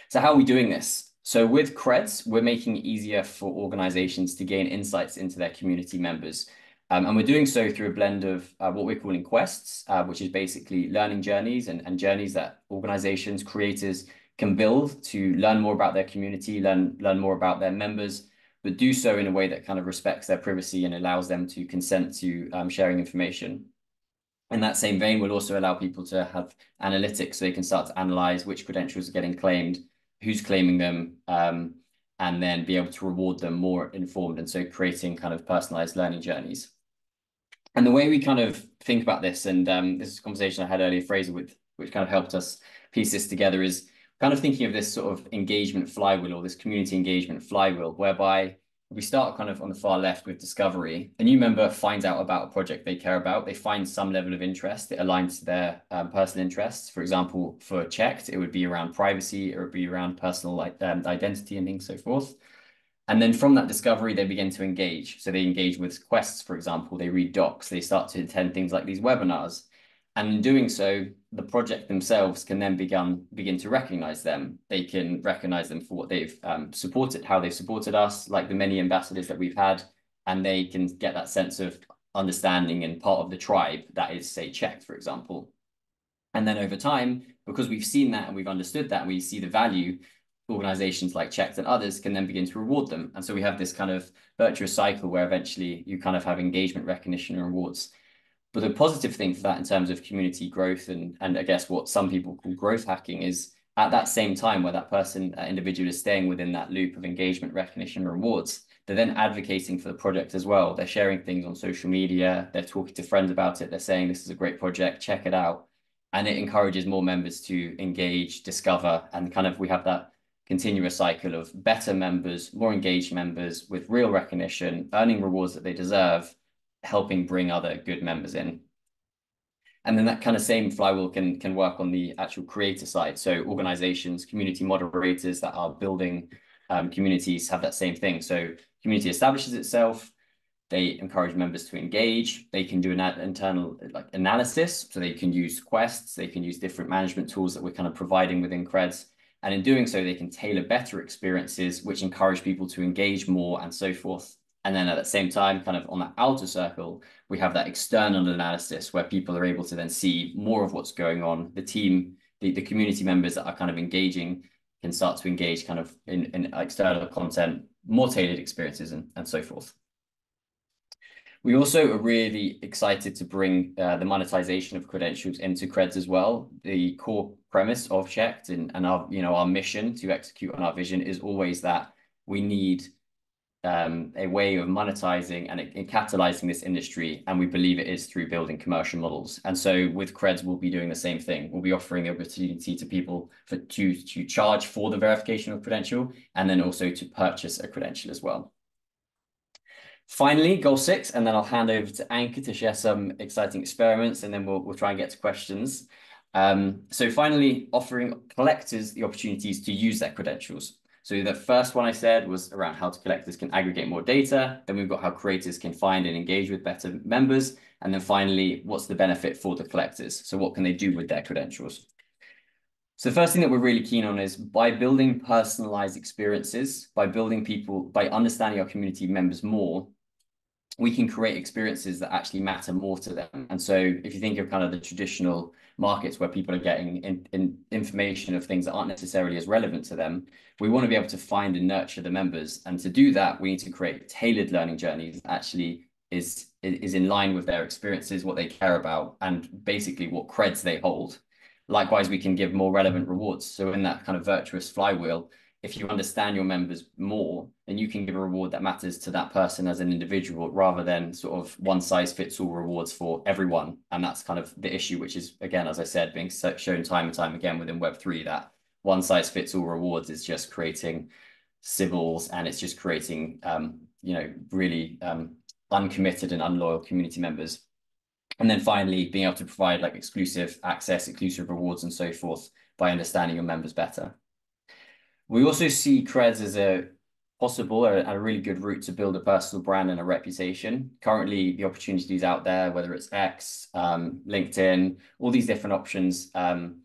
So how are we doing this? So with Creds, we're making it easier for organizations to gain insights into their community members. Um, and we're doing so through a blend of uh, what we're calling quests, uh, which is basically learning journeys and, and journeys that organizations, creators can build to learn more about their community, learn, learn more about their members, but do so in a way that kind of respects their privacy and allows them to consent to um, sharing information. In that same vein, we'll also allow people to have analytics so they can start to analyze which credentials are getting claimed, who's claiming them, um, and then be able to reward them more informed. And so creating kind of personalized learning journeys. And the way we kind of think about this, and um, this is a conversation I had earlier, Fraser, with which kind of helped us piece this together, is kind of thinking of this sort of engagement flywheel or this community engagement flywheel, whereby we start kind of on the far left with discovery. A new member finds out about a project they care about. They find some level of interest that aligns to their um, personal interests. For example, for cheqd, it would be around privacy, it would be around personal um, identity and things so forth. And then from that discovery, they begin to engage. So they engage with quests, for example, they read docs, they start to attend things like these webinars. And in doing so, the project themselves can then begin begin to recognize them. They can recognize them for what they've um, supported, how they've supported us, like the many ambassadors that we've had, and they can get that sense of understanding and part of the tribe that is, say, cheqd, for example. And then over time, because we've seen that and we've understood that, we see the value, organizations like cheqd and others can then begin to reward them. And so we have this kind of virtuous cycle where eventually you kind of have engagement recognition and rewards. But the positive thing for that in terms of community growth and, and I guess what some people call growth hacking is at that same time where that person, that individual is staying within that loop of engagement, recognition, rewards, they're then advocating for the project as well. They're sharing things on social media. They're talking to friends about it. They're saying, this is a great project, check it out. And it encourages more members to engage, discover, and kind of we have that continuous cycle of better members, more engaged members with real recognition, earning rewards that they deserve, helping bring other good members in. And then that kind of same flywheel can, can work on the actual creator side. So organizations, community moderators that are building um, communities have that same thing. So community establishes itself, they encourage members to engage. They can do an internal like analysis. So they can use quests, they can use different management tools that we're kind of providing within Creds. And in doing so, they can tailor better experiences, which encourage people to engage more and so forth. And then at the same time, kind of on that outer circle, we have that external analysis where people are able to then see more of what's going on. The team, the, the community members that are kind of engaging can start to engage kind of in, in external content, more tailored experiences and, and so forth. We also are really excited to bring uh, the monetization of credentials into Creds as well. The core premise of cheqd and, and our, you know, our mission to execute on our vision is always that we need um, a way of monetizing and, and, catalyzing this industry, and we believe it is through building commercial models. And so with Creds, we'll be doing the same thing. We'll be offering the opportunity to people for to to charge for the verification of credential, and then also to purchase a credential as well. Finally, goal six, and then I'll hand over to Ankur to share some exciting experiments, and then we'll we'll try and get to questions. Um, so finally, offering collectors the opportunities to use their credentials. So the first one I said was around how to collectors can aggregate more data. Then we've got how creators can find and engage with better members. And then finally, what's the benefit for the collectors? So what can they do with their credentials? So the first thing that we're really keen on is by building personalized experiences, by building people, by understanding our community members more, we can create experiences that actually matter more to them. And so if you think of kind of the traditional markets where people are getting in, in information of things that aren't necessarily as relevant to them, we want to be able to find and nurture the members. And to do that, we need to create tailored learning journeys that actually is, is in line with their experiences, what they care about, and basically what creds they hold. Likewise, we can give more relevant rewards. So in that kind of virtuous flywheel, if you understand your members more, then you can give a reward that matters to that person as an individual rather than sort of one size fits all rewards for everyone. And that's kind of the issue, which is, again, as I said, being shown time and time again within Web3 that one size fits all rewards is just creating Sybils and it's just creating, um, you know, really um, uncommitted and unloyal community members. And then finally, being able to provide like exclusive access, exclusive rewards and so forth by understanding your members better. We also see creds as a possible and a really good route to build a personal brand and a reputation. Currently, the opportunities out there, whether it's X, um, LinkedIn, all these different options um,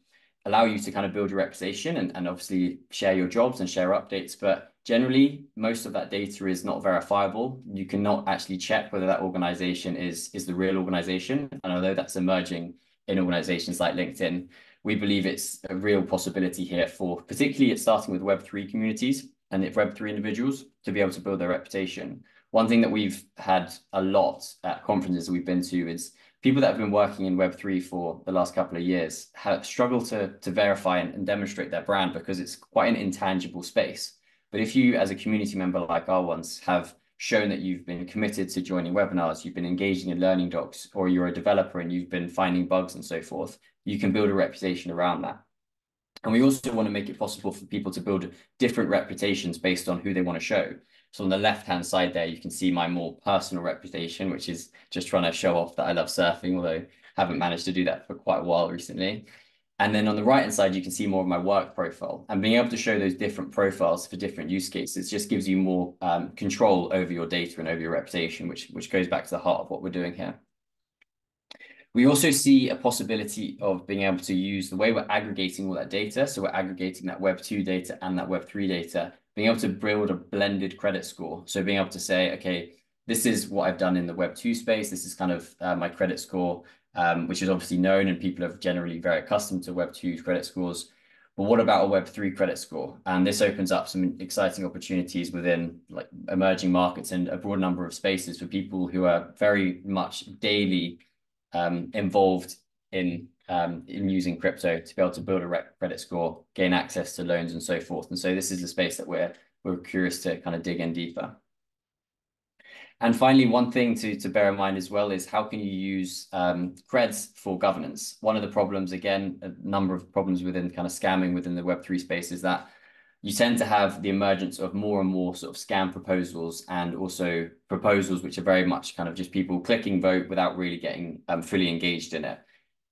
allow you to kind of build your reputation and, and obviously share your jobs and share updates. But generally, most of that data is not verifiable. You cannot actually check whether that organization is, is the real organization. And although that's emerging in organizations like LinkedIn, we believe it's a real possibility here for particularly it's starting with Web3 communities and if Web3 individuals to be able to build their reputation. One thing that we've had a lot at conferences that we've been to is people that have been working in Web3 for the last couple of years have struggled to, to verify and, and demonstrate their brand because it's quite an intangible space. But if you, as a community member like our ones, have shown that you've been committed to joining webinars, you've been engaging in learning docs, or you're a developer and you've been finding bugs and so forth, you can build a reputation around that. And we also want to make it possible for people to build different reputations based on who they want to show. So on the left-hand side there, you can see my more personal reputation, which is just trying to show off that I love surfing, although haven't managed to do that for quite a while recently. And then on the right hand side, you can see more of my work profile and being able to show those different profiles for different use cases just gives you more um, control over your data and over your reputation, which, which goes back to the heart of what we're doing here. We also see a possibility of being able to use the way we're aggregating all that data. So we're aggregating that Web2 data and that Web3 data, being able to build a blended credit score. So being able to say, okay, this is what I've done in the Web2 space. This is kind of uh, my credit score um, which is obviously known and people are generally very accustomed to Web2 credit scores. But what about a Web3 credit score? And this opens up some exciting opportunities within like emerging markets and a broad number of spaces for people who are very much daily um, involved in um, in using crypto to be able to build a credit score, gain access to loans and so forth. And so this is the space that we're we're curious to kind of dig in deeper. And finally, one thing to, to bear in mind as well is how can you use um, creds for governance? One of the problems, again, a number of problems within kind of scamming within the Web3 space is that you tend to have the emergence of more and more sort of scam proposals and also proposals which are very much kind of just people clicking vote without really getting um, fully engaged in it.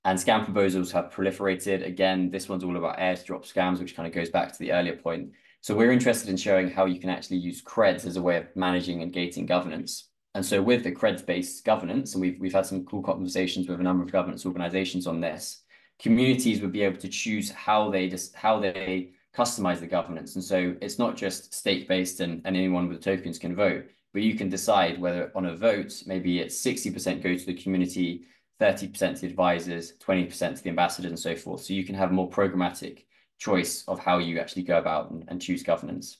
And scam proposals have proliferated. Again, this one's all about airdrop scams, which kind of goes back to the earlier point. So we're interested in showing how you can actually use creds as a way of managing and gating governance. And so with the creds-based governance, and we've, we've had some cool conversations with a number of governance organizations on this, communities would be able to choose how they just how they customize the governance. And so it's not just stake-based and, and anyone with tokens can vote, but you can decide whether on a vote, maybe it's 60% go to the community, 30% to the advisors, 20% to the ambassadors and so forth. So you can have more programmatic choice of how you actually go about and, and choose governance.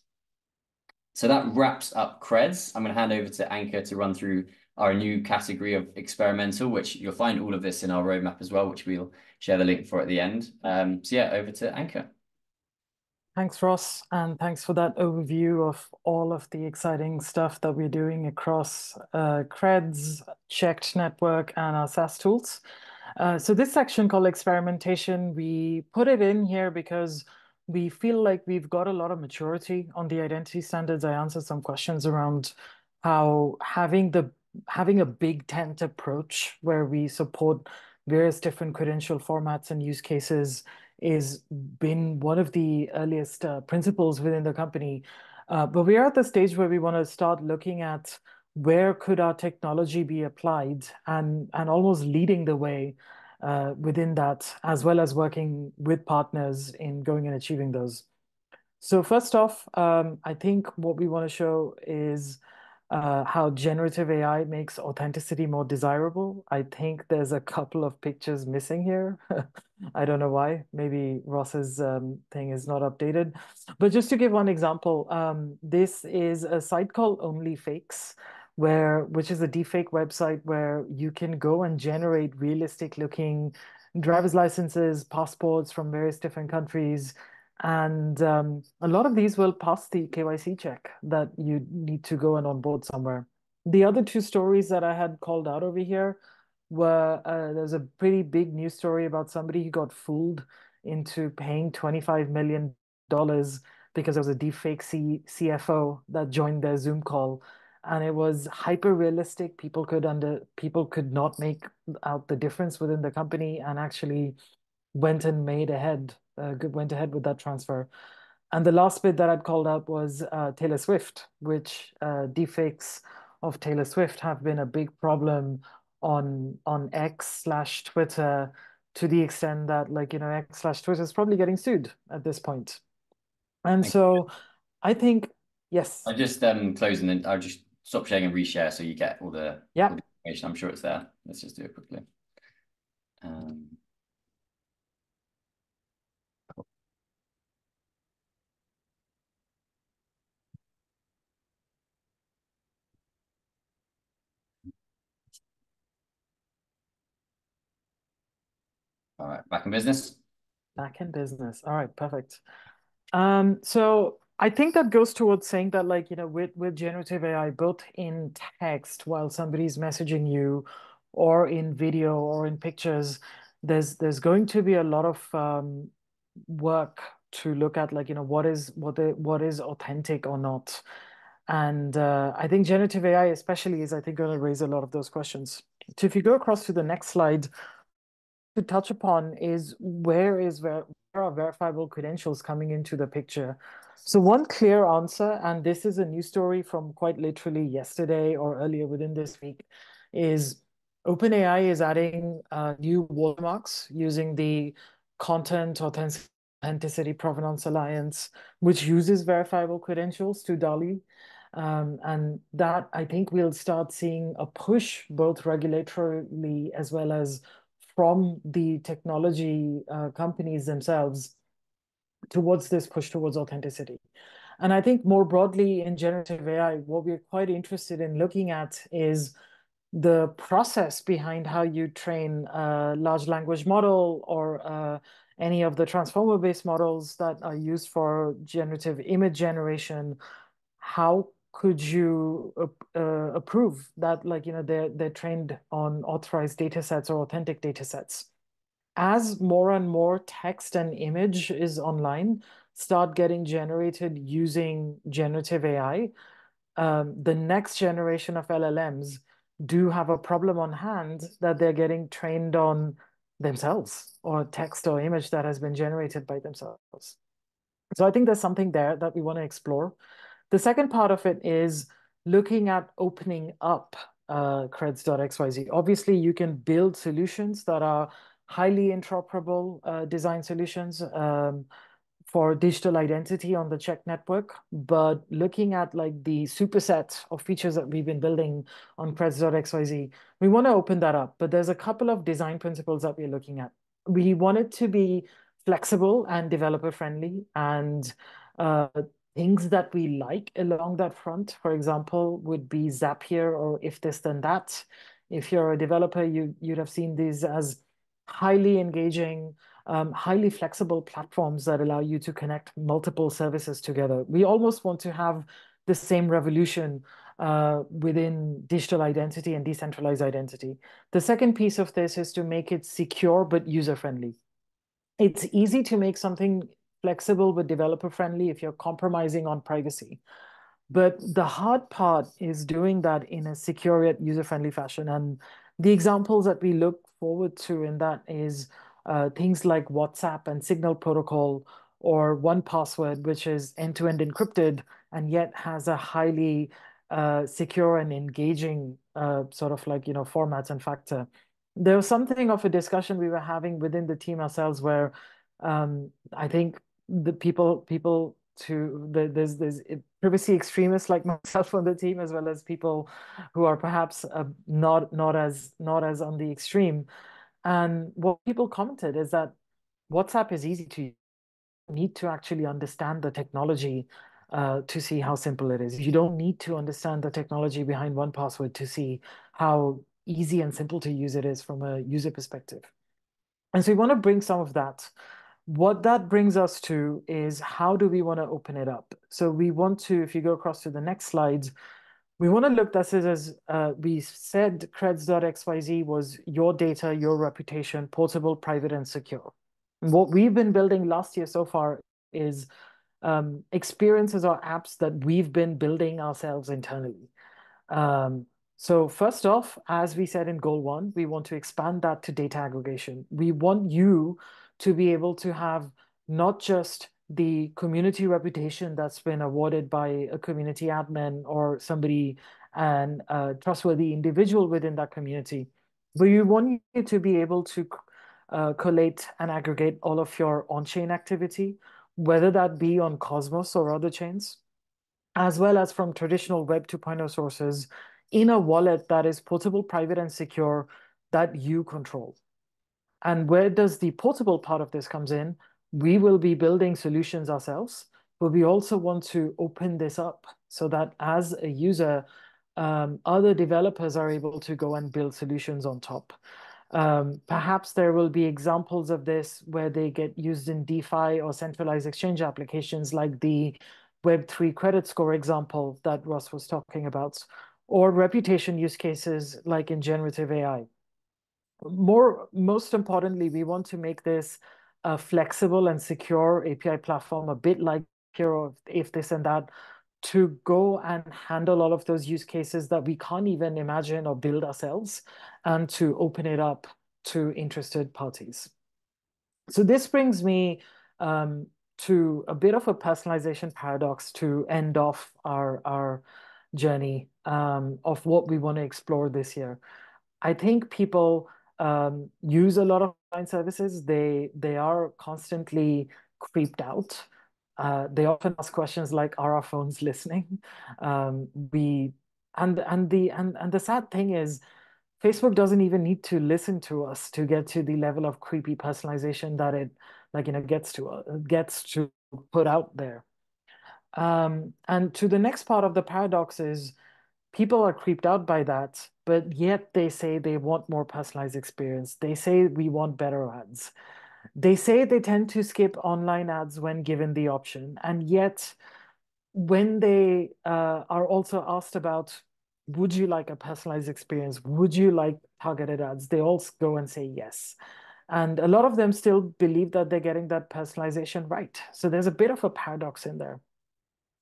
So that wraps up creds. I'm going to hand over to Ankur to run through our new category of experimental, which you'll find all of this in our roadmap as well, which we'll share the link for at the end. Um, so yeah, over to Ankur. Thanks, Ross, and thanks for that overview of all of the exciting stuff that we're doing across uh, Creds, cheqd Network, and our SaaS tools. Uh, so this section called experimentation, we put it in here because we feel like we've got a lot of maturity on the identity standards. I answered some questions around how having the having a big tent approach where we support various different credential formats and use cases is been one of the earliest uh, principles within the company. Uh, but we are at the stage where we want to start looking at where could our technology be applied and, and almost leading the way uh, within that, as well as working with partners in going and achieving those. So first off, um, I think what we want to show is uh, how generative AI makes authenticity more desirable. I think there's a couple of pictures missing here. I don't know why. Maybe Ross's um, thing is not updated. But just to give one example, um, this is a site called OnlyFakes, where which is a deepfake website where you can go and generate realistic looking driver's licenses, passports from various different countries and um, a lot of these will pass the KYC check that you need to go and onboard somewhere. The other two stories that I had called out over here were uh, there's a pretty big news story about somebody who got fooled into paying $25 million because there was a deepfake C CFO that joined their Zoom call. And it was hyper realistic. People could under people could not make out the difference within the company and actually went and made ahead uh, went ahead with that transfer. And the last bit that I'd called out was uh, Taylor Swift, which uh, deepfakes of Taylor Swift have been a big problem on on X slash Twitter to the extent that like you know X slash Twitter is probably getting sued at this point. And Thank so you. I think yes. I just um closing and I'll just stop sharing and reshare so you get all the, yeah. All the information. I'm sure it's there. Let's just do it quickly. Um All right, back in business. Back in business. All right, perfect. Um, so I think that goes towards saying that, like, you know, with with generative AI, both in text while somebody's messaging you, or in video or in pictures, there's there's going to be a lot of um, work to look at, like, you know, what is what the what is authentic or not. And uh, I think generative AI, especially, is I think going to raise a lot of those questions. So if you go across to the next slide, to touch upon is where is where, where are verifiable credentials coming into the picture? So one clear answer, and this is a news story from quite literally yesterday or earlier within this week, is OpenAI is adding uh, new watermarks using the Content Authenticity Provenance Alliance, which uses verifiable credentials to DALL-E. Um, and that I think we'll start seeing a push both regulatorily as well as from the technology uh, companies themselves towards this push towards authenticity. And I think more broadly in generative AI, what we're quite interested in looking at is the process behind how you train a large language model or uh, any of the transformer-based models that are used for generative image generation. How could you uh, approve that like you know they're they're trained on authorized data sets or authentic data sets? As more and more text and image is online start getting generated using generative ai um, the next generation of llms do have a problem on hand that they're getting trained on themselves or text or image that has been generated by themselves. So i think there's something there that we want to explore the second part of it is looking at opening up uh, creds.xyz. Obviously, you can build solutions that are highly interoperable uh, design solutions um, for digital identity on the cheqd network. But looking at like the superset of features that we've been building on creds.xyz, we want to open that up. But there's a couple of design principles that we're looking at. We want it to be flexible and developer friendly and uh, things that we like along that front, for example, would be Zapier or if this then that. If you're a developer, you you'd have seen these as highly engaging, um, highly flexible platforms that allow you to connect multiple services together. We almost want to have the same revolution uh, within digital identity and decentralized identity. The second piece of this is to make it secure but user friendly. It's easy to make something flexible but developer friendly if you're compromising on privacy. But the hard part is doing that in a secure yet user friendly fashion. And the examples that we look forward to in that is uh, things like WhatsApp and Signal protocol or 1Password, which is end to end encrypted and yet has a highly uh, secure and engaging uh, sort of like, you know, formats and factor. There was something of a discussion we were having within the team ourselves where um, I think the people people to the, there's there's privacy extremists like myself on the team as well as people who are perhaps uh, not not as not as on the extreme. And what people commented is that whatsapp is easy to. You need to actually understand the technology uh, to see how simple it is. You don't need to understand the technology behind 1Password to see how easy and simple to use it is from a user perspective. And so we want to bring some of that what that brings us to is how do we want to open it up? So we want to, if you go across to the next slides, we want to look this as uh, we said creds.xyz was your data, your reputation, portable, private, and secure. What we've been building last year so far is um, experiences or apps that we've been building ourselves internally. Um, so first off, as we said in goal one, we want to expand that to data aggregation. We want you to be able to have not just the community reputation that's been awarded by a community admin or somebody and a trustworthy individual within that community, but you want you to be able to uh, collate and aggregate all of your on-chain activity, whether that be on Cosmos or other chains, as well as from traditional Web 2.0 sources in a wallet that is portable, private, and secure that you control. And where does the portable part of this comes in? We will be building solutions ourselves, but we also want to open this up so that as a user, um, other developers are able to go and build solutions on top. Um, perhaps there will be examples of this where they get used in DeFi or centralized exchange applications like the Web3 credit score example that Ross was talking about, or reputation use cases like in generative AI more most importantly, we want to make this a flexible and secure API platform, a bit like Hero, if this and that, to go and handle all of those use cases that we can't even imagine or build ourselves, and to open it up to interested parties. So this brings me um, to a bit of a personalization paradox to end off our our journey um, of what we want to explore this year. I think people um, use a lot of online services, they they are constantly creeped out. Uh, they often ask questions like, "Are our phones listening?" Um, we and and the and and the sad thing is, Facebook doesn't even need to listen to us to get to the level of creepy personalization that it like you know gets to uh, gets to put out there. Um, and to the next part of the paradox is people are creeped out by that, but yet they say they want more personalized experience. They say we want better ads. They say they tend to skip online ads when given the option. And yet, when they uh, are also asked about, would you like a personalized experience? Would you like targeted ads? They all go and say yes. And a lot of them still believe that they're getting that personalization right. So there's a bit of a paradox in there.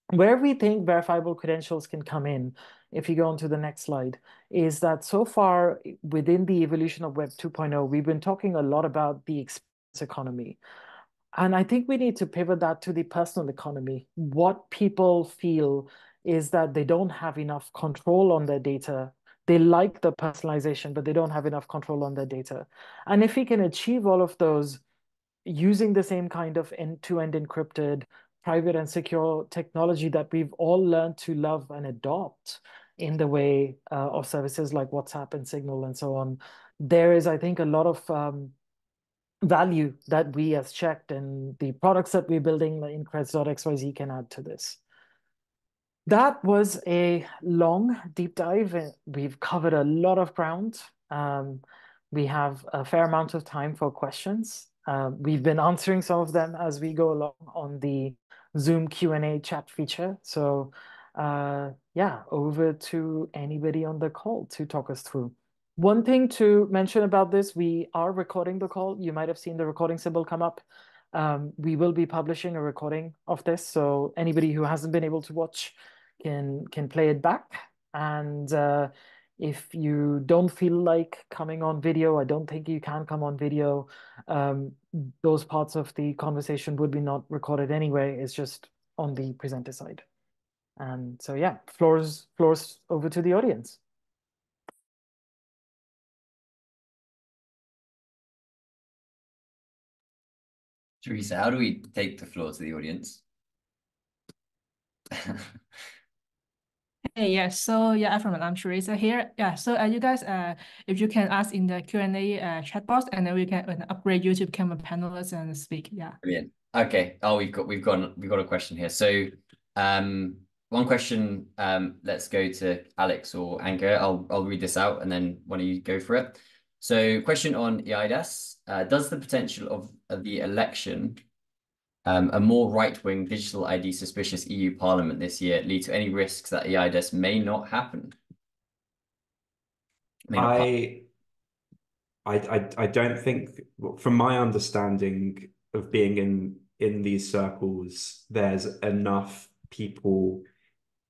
Where we think verifiable credentials can come in, if you go on to the next slide, is that so far within the evolution of Web 2.0, we've been talking a lot about the experience economy. And I think we need to pivot that to the personal economy. What people feel is that they don't have enough control on their data. They like the personalization, but they don't have enough control on their data. And if we can achieve all of those using the same kind of end-to-end encrypted private and secure technology that we've all learned to love and adopt in the way uh, of services like WhatsApp and Signal and so on. There is, I think, a lot of um, value that we as cheqd and the products that we're building in creds.xyz can add to this. That was a long deep dive. We've covered a lot of ground. Um, we have a fair amount of time for questions. Uh, we've been answering some of them as we go along on the Zoom Q&A chat feature. So uh, yeah, over to anybody on the call to talk us through. One thing to mention about this, we are recording the call. You might have seen the recording symbol come up. Um, we will be publishing a recording of this, so anybody who hasn't been able to watch can can play it back. And uh, if you don't feel like coming on video, I don't think you can come on video. Um, those parts of the conversation would be not recorded anyway. It's just on the presenter side. And so, yeah, floors, floors over to the audience. Teresa, how do we take the floor to the audience? Hey, yeah. So yeah, I'm Teresa here. Yeah. So uh, you guys, uh, if you can ask in the Q and A uh, chat box, and then we can uh, upgrade you to become a panelist and speak. Yeah. Brilliant. Okay. Oh, we've got we've got we've got a question here. So, um, one question. Um, let's go to Alex or Ankur. I'll I'll read this out, and then one of you go for it. So, question on EIDAS: uh, Does the potential of, of the election um, a more right-wing digital ID suspicious EU Parliament this year lead to any risks that eIDAS may not happen? May not I, I, I, I don't think, from my understanding of being in in these circles, there's enough people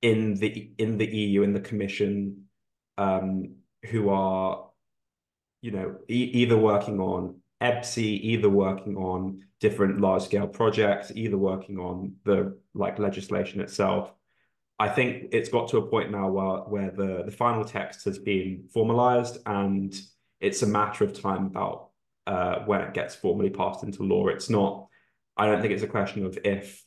in the in the EU in the Commission um, who are, you know, e either working on EBSI, either working on different large scale projects, either working on the like legislation itself. I think it's got to a point now where, where the, the final text has been formalized and it's a matter of time about uh, when it gets formally passed into law. It's not, I don't think it's a question of if,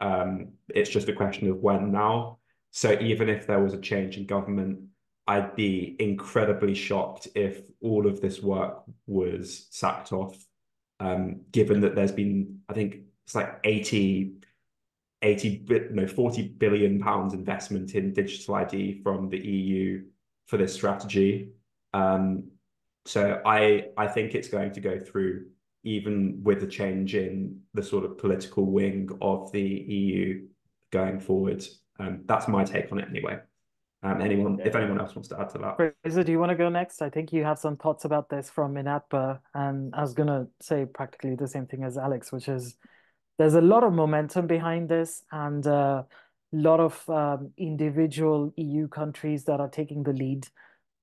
um, it's just a question of when now. So even if there was a change in government, I'd be incredibly shocked if all of this work was sacked off, um, given that there's been, I think it's like 80, 80, no, 40 billion pounds investment in digital ID from the EU for this strategy. Um, so I, I think it's going to go through even with the change in the sort of political wing of the EU going forward. Um, that's my take on it anyway. Um, anyone, if anyone else wants to add to that. Fraser, do you want to go next? I think you have some thoughts about this from INATBA, and I was gonna say practically the same thing as Alex, which is there's a lot of momentum behind this, and a uh, lot of um, individual EU countries that are taking the lead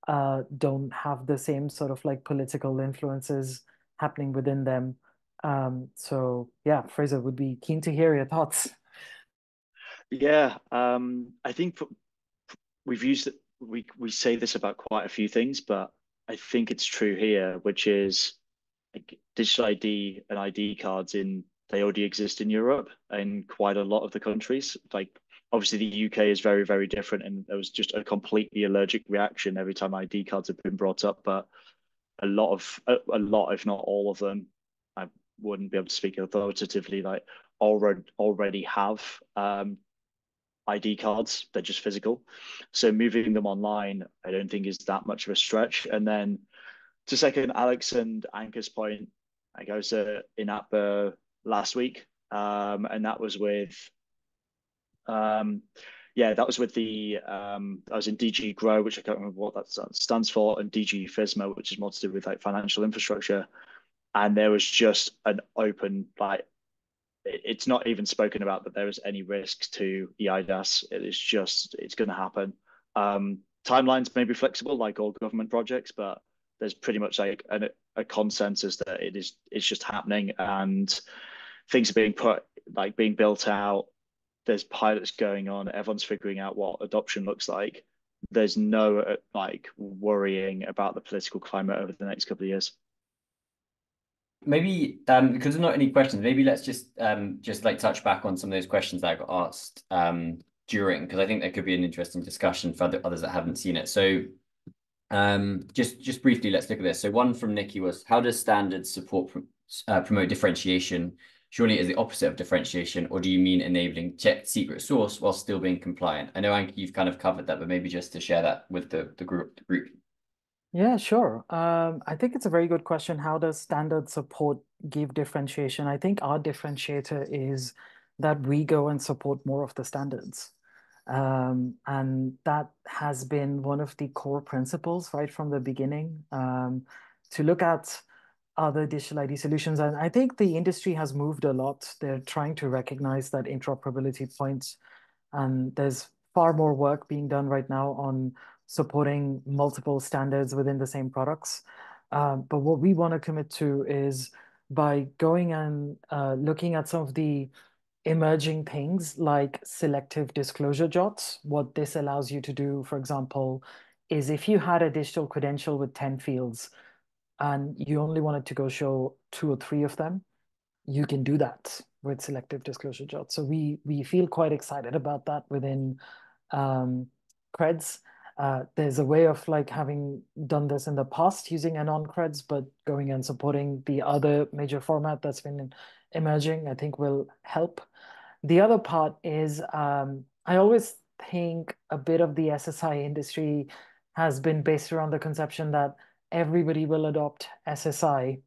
uh, don't have the same sort of like political influences happening within them. Um, so yeah, Fraser would be keen to hear your thoughts. Yeah, um, I think we've used. We we say this about quite a few things, but I think it's true here, which is like digital ID and ID cards in they already exist in Europe and quite a lot of the countries. Like obviously the UK is very very different, and there was just a completely allergic reaction every time ID cards have been brought up. But a lot of a, a lot, if not all of them, I wouldn't be able to speak authoritatively. Like already already have um, ID cards, they're just physical. So moving them online, I don't think is that much of a stretch. And then to second Alex and Ankur's point, I was uh, in INATBA last week, um, and that was with, um, yeah, that was with the, um, I was in DG Grow, which I can't remember what that stands for, and DG FISMA, which is more to do with like financial infrastructure. And there was just an open, like it's not even spoken about that there is any risk to eIDAS. It is just it's going to happen. Um, timelines may be flexible, like all government projects, but there's pretty much like a, a consensus that it is it's just happening, and things are being put like being built out. There's pilots going on. Everyone's figuring out what adoption looks like. There's no like worrying about the political climate over the next couple of years maybe um because there's not any questions maybe let's just um just like touch back on some of those questions that I got asked um during because I think there could be an interesting discussion for other, others that haven't seen it. So um just just briefly let's look at this. So one from Nikki was how does standards support uh, promote differentiation? Surely it is the opposite of differentiation or do you mean enabling secret source while still being compliant? I know Ankur, you've kind of covered that but maybe just to share that with the the group the group yeah, sure. Um, I think it's a very good question. How does standard support give differentiation? I think our differentiator is that we go and support more of the standards. Um, and that has been one of the core principles right from the beginning um, to look at other digital ID solutions. And I think the industry has moved a lot. They're trying to recognize that interoperability. And there's far more work being done right now on supporting multiple standards within the same products. Um, but what we want to commit to is by going and uh, looking at some of the emerging things like selective disclosure JWTs, what this allows you to do, for example, is if you had a digital credential with 10 fields and you only wanted to go show two or three of them, you can do that with selective disclosure JWTs. So we we feel quite excited about that within um, Creds. Uh, there's a way of like having done this in the past using AnonCreds, but going and supporting the other major format that's been emerging, I think will help. The other part is um, I always think a bit of the SSI industry has been based around the conception that everybody will adopt SSI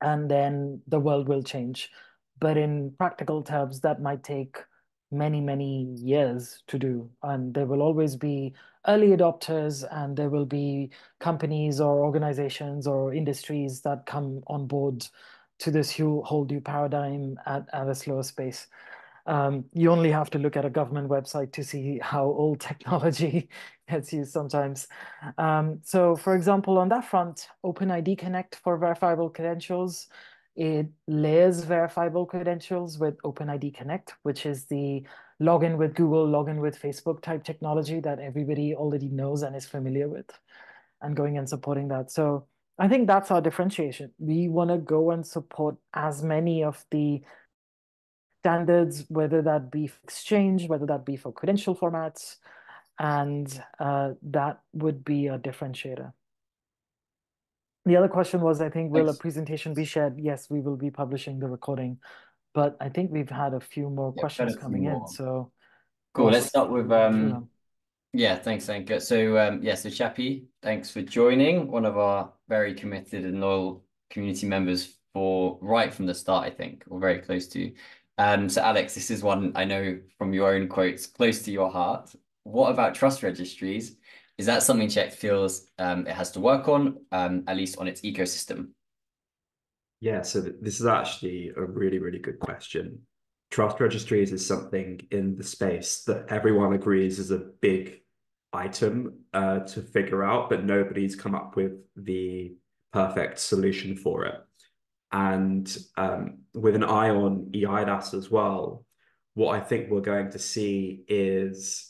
and then the world will change. But in practical terms, that might take many, many years to do. And there will always be early adopters and there will be companies or organizations or industries that come on board to this whole new paradigm at, at a slower pace. Um, you only have to look at a government website to see how old technology gets used sometimes. Um, so for example, on that front, OpenID Connect for verifiable credentials, it layers verifiable credentials with OpenID Connect, which is the login with Google, login with Facebook type technology that everybody already knows and is familiar with, and going and supporting that. So I think that's our differentiation. We want to go and support as many of the standards, whether that be exchange, whether that be for credential formats, and uh, that would be a differentiator. The other question was, I think, will Thanks. a presentation be shared? Yes, we will be publishing the recording, but I think we've had a few more yeah, questions coming in. So cool. Let's start with um. Yeah, thanks, Ankur. So um, yeah, so Chappie, thanks for joining. One of our very committed and loyal community members for right from the start, I think, or very close to. Um, so Alex, this is one I know from your own quotes, close to your heart. What about trust registries? Is that something cheqd feels um, it has to work on, um, at least on its ecosystem? Yeah, so th this is actually a really, really good question. Trust registries is something in the space that everyone agrees is a big item uh, to figure out, but nobody's come up with the perfect solution for it. And um, with an eye on eIDAS as well, what I think we're going to see is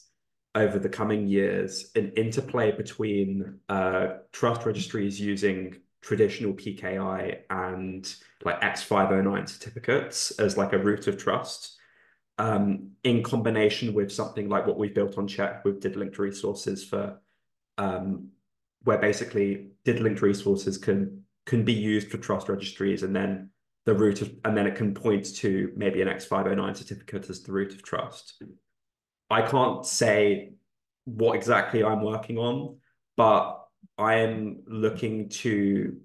over the coming years an interplay between uh, trust registries using traditional PKI and like X509 certificates as like a root of trust um, in combination with something like what we've built on cheqd with DID linked resources for um, where basically DID linked resources can can be used for trust registries and then the root of and then it can point to maybe an X509 certificate as the root of trust. I can't say what exactly I'm working on, but I am looking to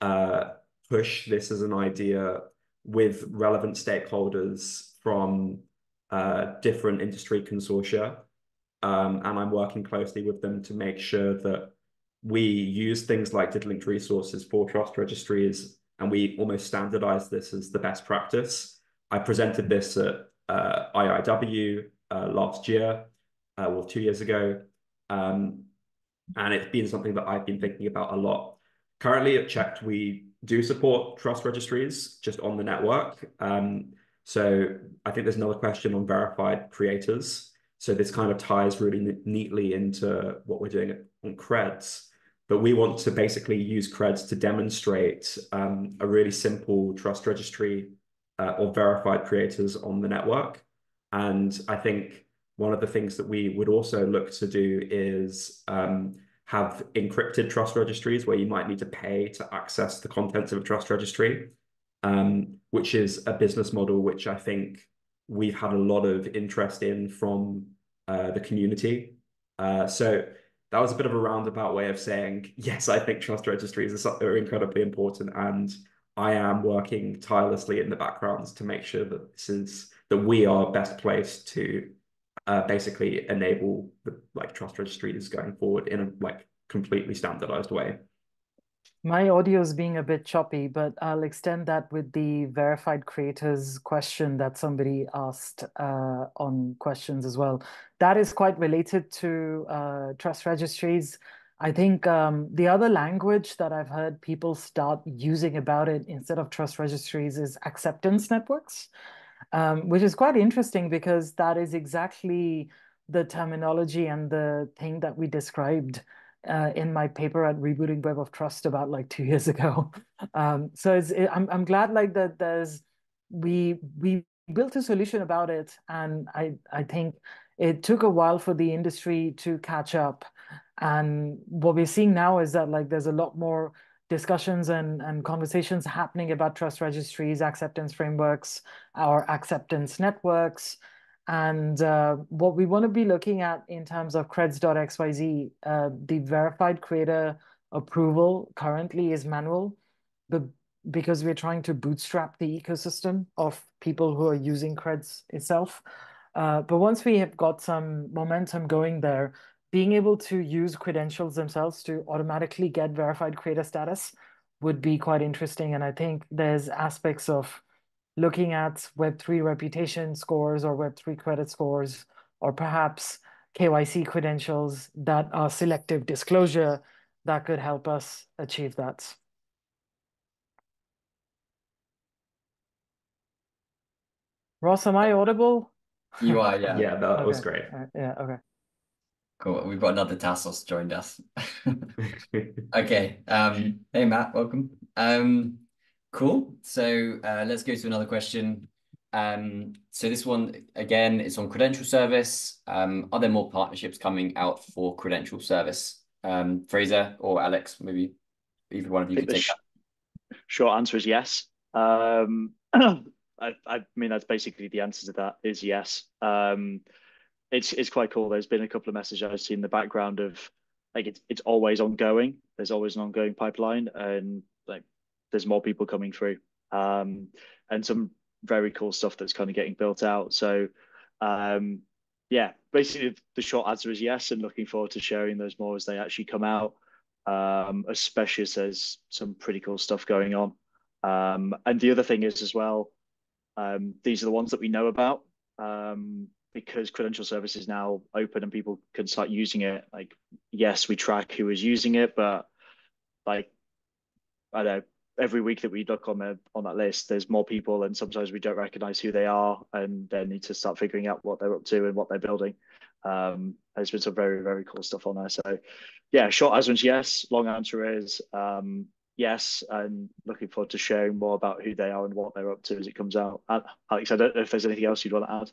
uh, push this as an idea with relevant stakeholders from uh, different industry consortia. Um, and I'm working closely with them to make sure that we use things like DID linked resources for trust registries, and we almost standardize this as the best practice. I presented this at uh, IIW uh, last year, uh, well, two years ago. Um, and it's been something that I've been thinking about a lot. Currently at cheqd, we do support trust registries just on the network. Um, so I think there's another question on verified creators. So this kind of ties really neatly into what we're doing on creds. But we want to basically use creds to demonstrate um, a really simple trust registry uh, of verified creators on the network. And I think one of the things that we would also look to do is um, have encrypted trust registries where you might need to pay to access the contents of a trust registry, um, which is a business model which I think we've had a lot of interest in from uh, the community. Uh, so that was a bit of a roundabout way of saying, yes, I think trust registries are, are incredibly important. And I am working tirelessly in the backgrounds to make sure that this is that we are best placed to uh, basically enable the like trust registries going forward in a like completely standardized way. My audio is being a bit choppy, but I'll extend that with the verified creators question that somebody asked uh, on questions as well. That is quite related to uh, trust registries. I think um, the other language that I've heard people start using about it instead of trust registries is acceptance networks um, which is quite interesting because that is exactly the terminology and the thing that we described uh, in my paper at Rebooting Web of Trust about like two years ago. Um, so it's, it, I'm, I'm glad like that there's we we built a solution about it, and I I think it took a while for the industry to catch up. And what we're seeing now is that like there's a lot more discussions and, and conversations happening about trust registries, acceptance frameworks, our acceptance networks. And uh, what we want to be looking at in terms of creds.xyz, uh, the verified creator approval currently is manual, but because we're trying to bootstrap the ecosystem of people who are using creds itself. Uh, but once we have got some momentum going there, being able to use credentials themselves to automatically get verified creator status would be quite interesting. And I think there's aspects of looking at Web3 reputation scores or Web3 credit scores, or perhaps KYC credentials that are selective disclosure that could help us achieve that. Ross, am I audible? You are, yeah. Yeah, that Okay. was great. Uh, Yeah, okay. Cool. We've got another Tasos joined us. Okay. Um, hey Matt, welcome. Um, cool. So uh, let's go to another question. Um, so this one again is on credential service. Um, are there more partnerships coming out for credential service? Um, Fraser or Alex, maybe either one of you think could take sh- that. Short answer is yes. Um, I, I mean, that's basically the answer to that is yes. Um, it's it's quite cool. There's been a couple of messages I've seen in the background of like it's it's always ongoing. There's always an ongoing pipeline, and like there's more people coming through, um, and some very cool stuff that's kind of getting built out. So, um, yeah, basically the short answer is yes, and looking forward to sharing those more as they actually come out. Um, especially as there's some pretty cool stuff going on. Um, and the other thing is as well, um, these are the ones that we know about um, because credential service is now open and people can start using it. Like, yes, we track who is using it, but like, I don't know, every week that we look on the on that list, there's more people, and sometimes we don't recognize who they are, and then need to start figuring out what they're up to and what they're building. Um, there's been some very very cool stuff on there. So, yeah, short answer is yes. Long answer is um, yes, and looking forward to sharing more about who they are and what they're up to as it comes out. Uh, Alex, I don't know if there's anything else you'd want to add.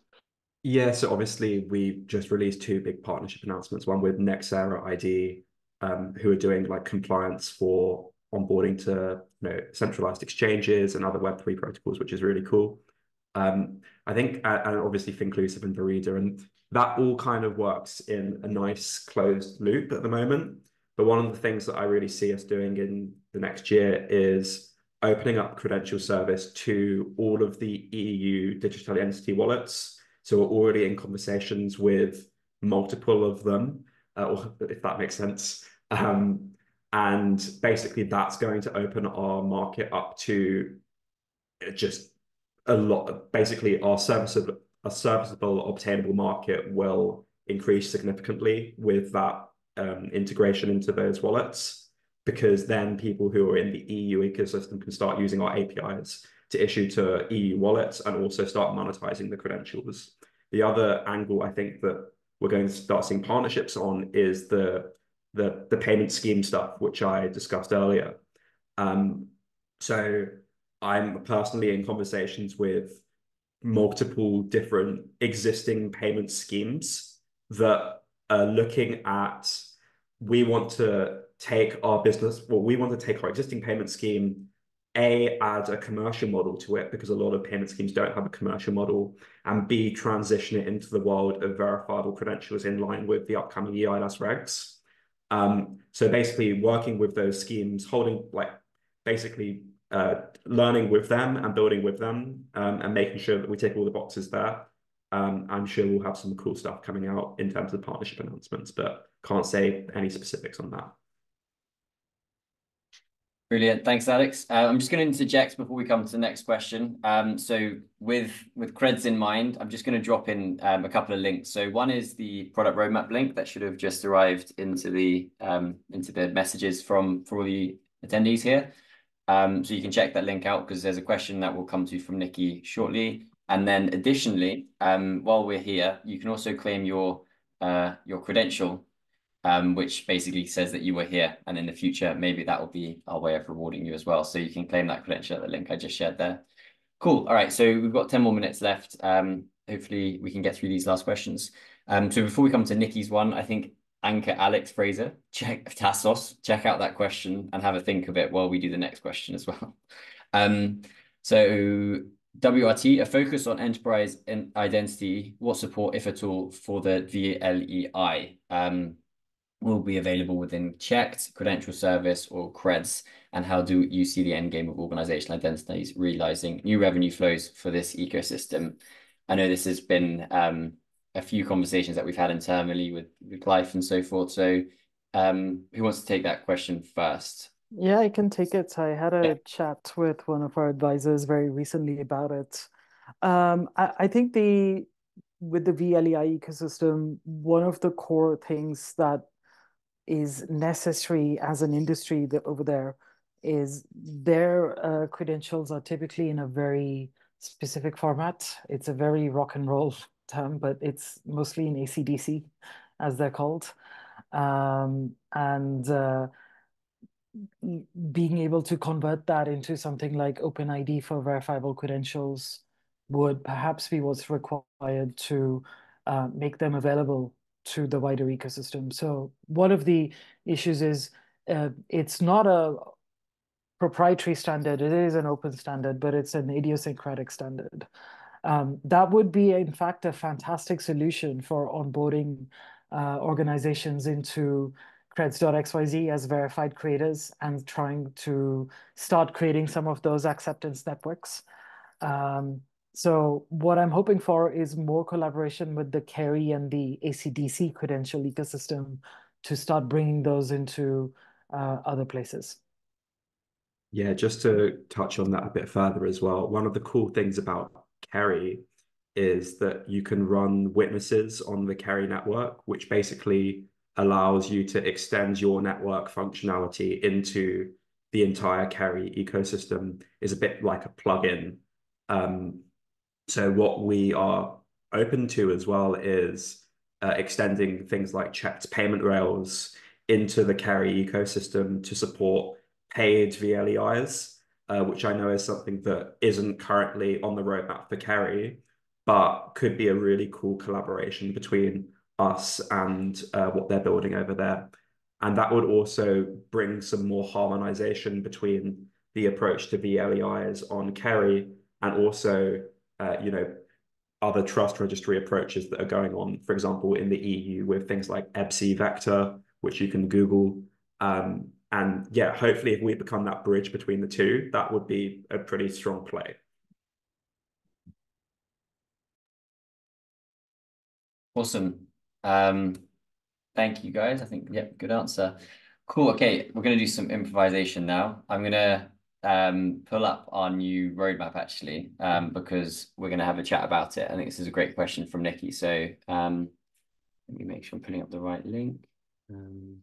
Yeah, so obviously we just released two big partnership announcements, one with Nexera ID, um, who are doing like compliance for onboarding to you know centralized exchanges and other Web3 protocols, which is really cool. Um, I think and obviously Finclusive and Verida, and that all kind of works in a nice closed loop at the moment. But one of the things that I really see us doing in the next year is opening up credential service to all of the EU digital entity wallets. So we're already in conversations with multiple of them, uh, if that makes sense. Um, and basically, that's going to open our market up to just a lot. Basically, our serviceable, a serviceable, obtainable market will increase significantly with that um, integration into those wallets, because then people who are in the EU ecosystem can start using our APIs to issue to EU wallets and also start monetizing the credentials. The other angle I think that we're going to start seeing partnerships on is the the, the payment scheme stuff, which I discussed earlier. Um, so I'm personally in conversations with multiple different existing payment schemes that are looking at we want to take our business, well, we want to take our existing payment scheme a, add a commercial model to it because a lot of payment schemes don't have a commercial model, and B, transition it into the world of verifiable credentials in line with the upcoming eIDAS regs. Um, so basically working with those schemes, holding like basically uh, learning with them and building with them um, and making sure that we take all the boxes there. Um, I'm sure we'll have some cool stuff coming out in terms of partnership announcements, but can't say any specifics on that. Brilliant. Thanks, Alex. Uh, I'm just going to interject before we come to the next question. Um, so with creds in mind, I'm just going to drop in um, a couple of links. So one is the product roadmap link that should have just arrived into the um, into the messages from for all the attendees here. So you can check that link out because there's a question that will come to from Nikki shortly. And then additionally, while we're here, you can also claim your uh, your credential um, which basically says that you were here. And in the future, maybe that will be our way of rewarding you as well. So you can claim that credential at the link I just shared there. Cool. All right. So we've got 10 more minutes left. Um, hopefully we can get through these last questions. Um, so before we come to Nikki's one, I think Ankur Alex Fraser, check Tasos, check out that question and have a think of it while we do the next question as well. Um, so WRT, a focus on enterprise and identity, what support, if at all, for the VLEI um, will be available within Cheqd, Credential Service, or CREDS? And how do you see the end game of organizational identities realizing new revenue flows for this ecosystem? I know this has been um, a few conversations that we've had internally with, with GLEIF and so forth. So um, who wants to take that question first? Yeah, I can take it. I had a yeah. chat with one of our advisors very recently about it. Um, I, I think the with the VLEI ecosystem, one of the core things that is necessary as an industry that over there is their uh, credentials are typically in a very specific format. It's a very rock and roll term, but it's mostly in ACDC, as they're called. Um, and uh, being able to convert that into something like OpenID for verifiable credentials would perhaps be what's required to uh, make them available to the wider ecosystem. So one of the issues is uh, it's not a proprietary standard. It is an open standard, but it's an idiosyncratic standard. Um, that would be, in fact, a fantastic solution for onboarding uh, organizations into creds.xyz as verified creators and trying to start creating some of those acceptance networks. Um, so what I'm hoping for is more collaboration with the KERI and the ACDC credential ecosystem to start bringing those into uh, other places. Yeah, just to touch on that a bit further as well, one of the cool things about KERI is that you can run witnesses on the KERI network, which basically allows you to extend your network functionality into the entire KERI ecosystem is a bit like a plugin. Um, so what we are open to as well is uh, extending things like cheqd payment rails into the KERI ecosystem to support paid VLEIs, uh, which I know is something that isn't currently on the roadmap for KERI, but could be a really cool collaboration between us and uh, what they're building over there. And that would also bring some more harmonization between the approach to VLEIs on KERI and also, uh, you know, other trust registry approaches that are going on, for example, in the EU with things like EBSI Vector, which you can Google. Um, and yeah, hopefully, if we become that bridge between the two, that would be a pretty strong play. Awesome. Um, thank you guys. I think, yep, good answer. Cool. Okay, we're going to do some improvisation now. I'm going to um, pull up our new roadmap actually, um, because we're going to have a chat about it. I think this is a great question from Nikki. So um, let me make sure I'm putting up the right link. Um,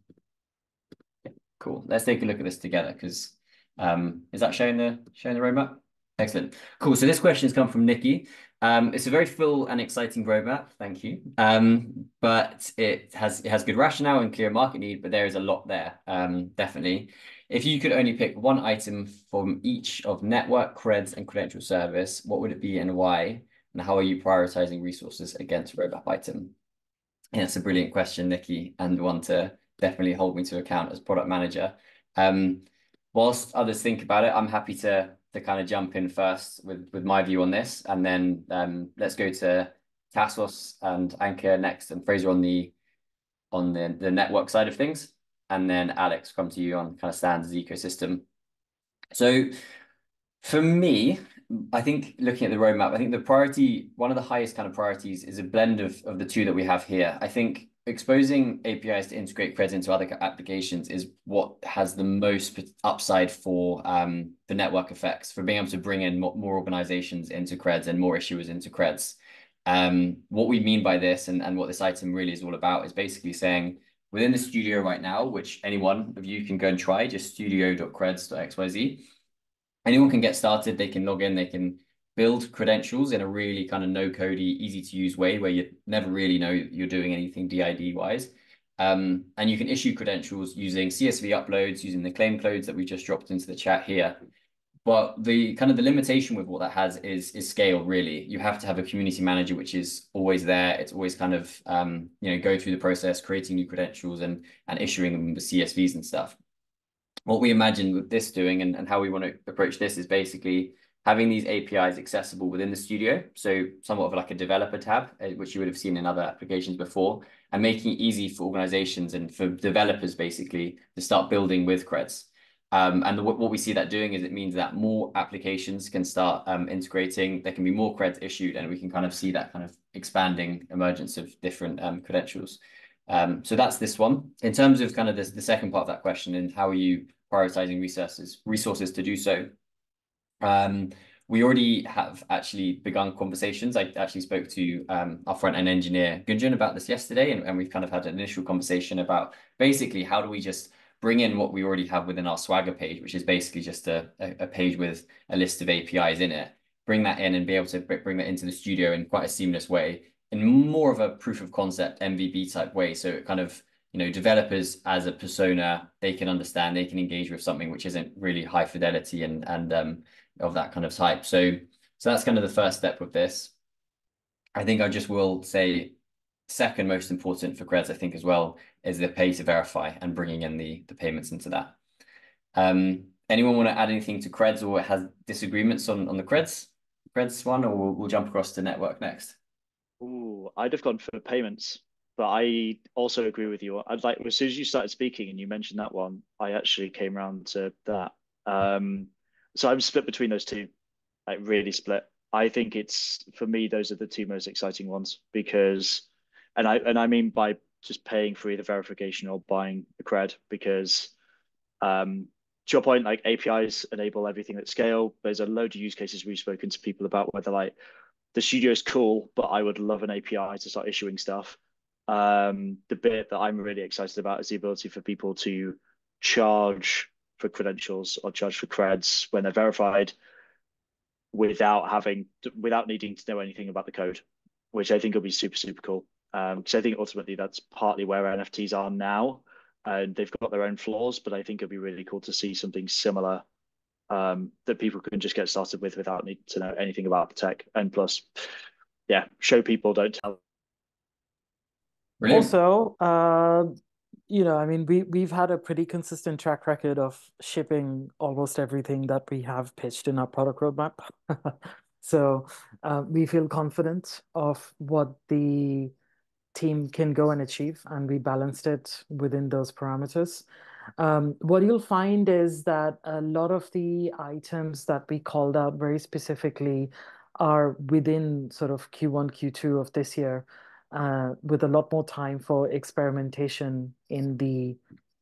Cool. Let's take a look at this together because um, is that showing the showing the roadmap? Excellent. Cool. So this question has come from Nikki. Um, it's a very full and exciting roadmap. Thank you. Um, but it has it has good rationale and clear market need, but there is a lot there. Um, definitely. If you could only pick one item from each of network, creds, and credential service, what would it be and why? And how are you prioritizing resources against roadmap item? Yeah, it's a brilliant question, Nikki, and one to definitely hold me to account as product manager. Um, whilst others think about it, I'm happy to to kind of jump in first with with my view on this, and then um, let's go to Tasos and Ankur next, and Fraser on the on the the network side of things, and then Alex come to you on kind of standards ecosystem. So for me, I think looking at the roadmap, I think the priority, one of the highest kind of priorities is a blend of, of the two that we have here. I think exposing APIs to integrate creds into other applications is what has the most upside for um, the network effects, for being able to bring in more, more organizations into creds and more issuers into creds. Um, what we mean by this and, and what this item really is all about is basically saying within the studio right now, which anyone of you can go and try, just studio.creds.xyz, anyone can get started, they can log in, they can build credentials in a really kind of no codey, easy to use way where you never really know you're doing anything DID wise. Um, and you can issue credentials using CSV uploads, using the claim codes that we just dropped into the chat here. Well, the kind of the limitation with what that has is is scale, really. You have to have a community manager, which is always there. It's always kind of um, you know, go through the process, creating new credentials and and issuing them with CSVs and stuff. What we imagine with this doing and, and how we want to approach this is basically having these APIs accessible within the studio. So somewhat of like a developer tab, uh, which you would have seen in other applications before, and making it easy for organizations and for developers basically to start building with creds. Um, and the, what we see that doing is it means that more applications can start um, integrating. There can be more creds issued, and we can kind of see that kind of expanding emergence of different um, credentials. Um, so that's this one. In terms of kind of this, the second part of that question, and how are you prioritizing resources resources to do so? Um, we already have actually begun conversations. I actually spoke to um, our front end engineer Gunjan about this yesterday, and, and we've kind of had an initial conversation about basically how do we just bring in what we already have within our Swagger page, which is basically just a, a page with a list of APIs in it, bring that in and be able to bring that into the studio in quite a seamless way, in more of a proof of concept MVP type way. So it kind of, you know, developers as a persona, they can understand, they can engage with something which isn't really high fidelity and and um, of that kind of type. So so that's kind of the first step with this. I think I just will say second most important for creds, I think as well, is the pay to verify and bringing in the, the payments into that. Um, anyone want to add anything to creds or has disagreements on, on the creds, creds one, or we'll, we'll jump across to network next? Ooh, I'd have gone for payments, but I also agree with you. I'd like as soon as you started speaking and you mentioned that one, I actually came around to that. Um, so I'm split between those two, like really split. I think it's for me those are the two most exciting ones because, and I and I mean by just paying for either verification or buying the cred because um, to your point, like APIs enable everything at scale. There's a load of use cases we've spoken to people about whether like the studio is cool, but I would love an API to start issuing stuff. Um, the bit that I'm really excited about is the ability for people to charge for credentials or charge for creds when they're verified without having without needing to know anything about the code, which I think will be super super cool because um, I think ultimately that's partly where NFTs are now, and they've got their own flaws. But I think it'd be really cool to see something similar um, that people can just get started with without needing to know anything about the tech. And plus, yeah, show people, don't tell. Brilliant. Also, uh, you know, I mean, we we've had a pretty consistent track record of shipping almost everything that we have pitched in our product roadmap. so uh, we feel confident of what the team can go and achieve, and we balanced it within those parameters. Um, what you'll find is that a lot of the items that we called out very specifically are within sort of Q1, Q2 of this year, uh, with a lot more time for experimentation in the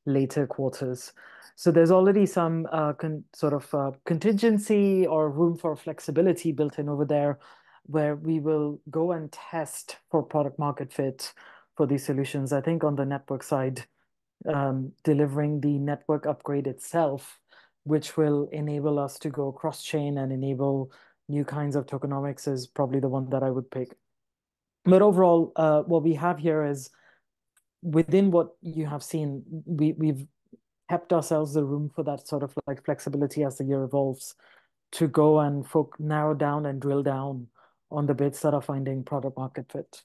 later quarters. So there's already some uh, sort of uh, contingency or room for flexibility built in over there where we will go and test for product market fit for these solutions. I think on the network side, um, delivering the network upgrade itself, which will enable us to go cross-chain and enable new kinds of tokenomics is probably the one that I would pick. But overall, uh, what we have here is within what you have seen, we, we've kept ourselves the room for that sort of like flexibility as the year evolves to go and folk narrow down and drill down on the bits that are finding product market fit.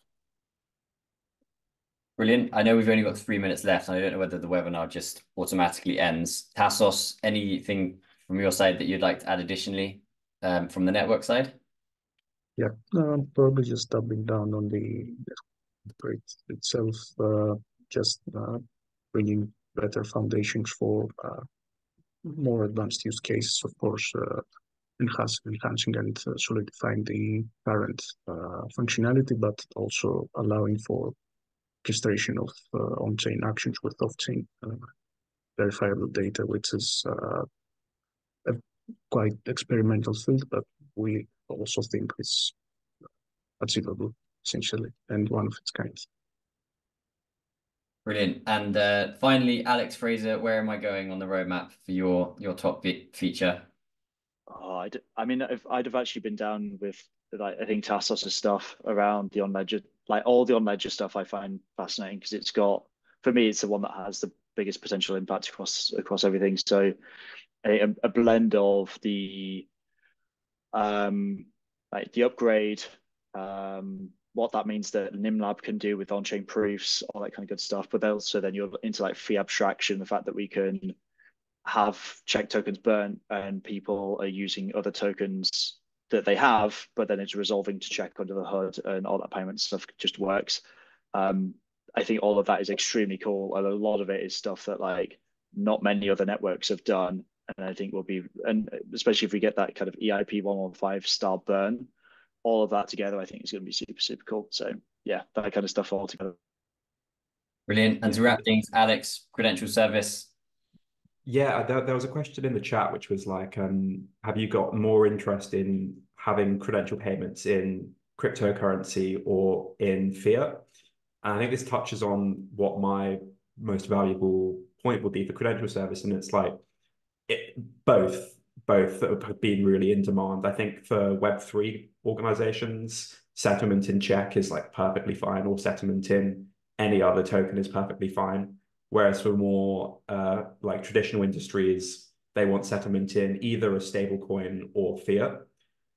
Brilliant. I know we've only got three minutes left, and I don't know whether the webinar just automatically ends. Tasos, anything from your side that you'd like to add additionally um, from the network side? Yeah, probably just doubling down on the upgrade itself, uh, just uh, bringing better foundations for uh, more advanced use cases, of course, uh, enhance, enhancing and solidifying the current uh, functionality, but also allowing for orchestration of uh, on-chain actions with off-chain uh, verifiable data, which is a quite experimental field, but we also think it's achievable essentially and one of its kind. Brilliant. And finally, Alex Fraser, where am I going on the roadmap for your your top feature? Oh, I'd, I mean, I'd have actually been down with like I think Tasos' stuff around the on ledger, like all the on ledger stuff. I find fascinating because it's got for me, it's the one that has the biggest potential impact across across everything. So a, a blend of the um, like the upgrade, um, what that means that Nymlab can do with on-chain proofs, all that kind of good stuff. But also then you're into like fee abstraction, the fact that we can have CHEQ tokens burnt and people are using other tokens that they have, but then it's resolving to CHEQ under the hood and all that payment stuff just works. Um, I think all of that is extremely cool. And a lot of it is stuff that like not many other networks have done. And I think will be, and especially if we get that kind of EIP 115 style burn, all of that together, I think is going to be super, super cool. So yeah, that kind of stuff all together. Brilliant. And to wrap things, Alex, credential service. Yeah, there, there was a question in the chat which was like, um, have you got more interest in having credential payments in cryptocurrency or in fiat? And I think this touches on what my most valuable point would be for credential service. And it's like it, both, both have been really in demand. I think for Web3 organizations, settlement in CHEQ is like perfectly fine, or settlement in any other token is perfectly fine. Whereas for more uh, like traditional industries, they want settlement in either a stable coin or fiat.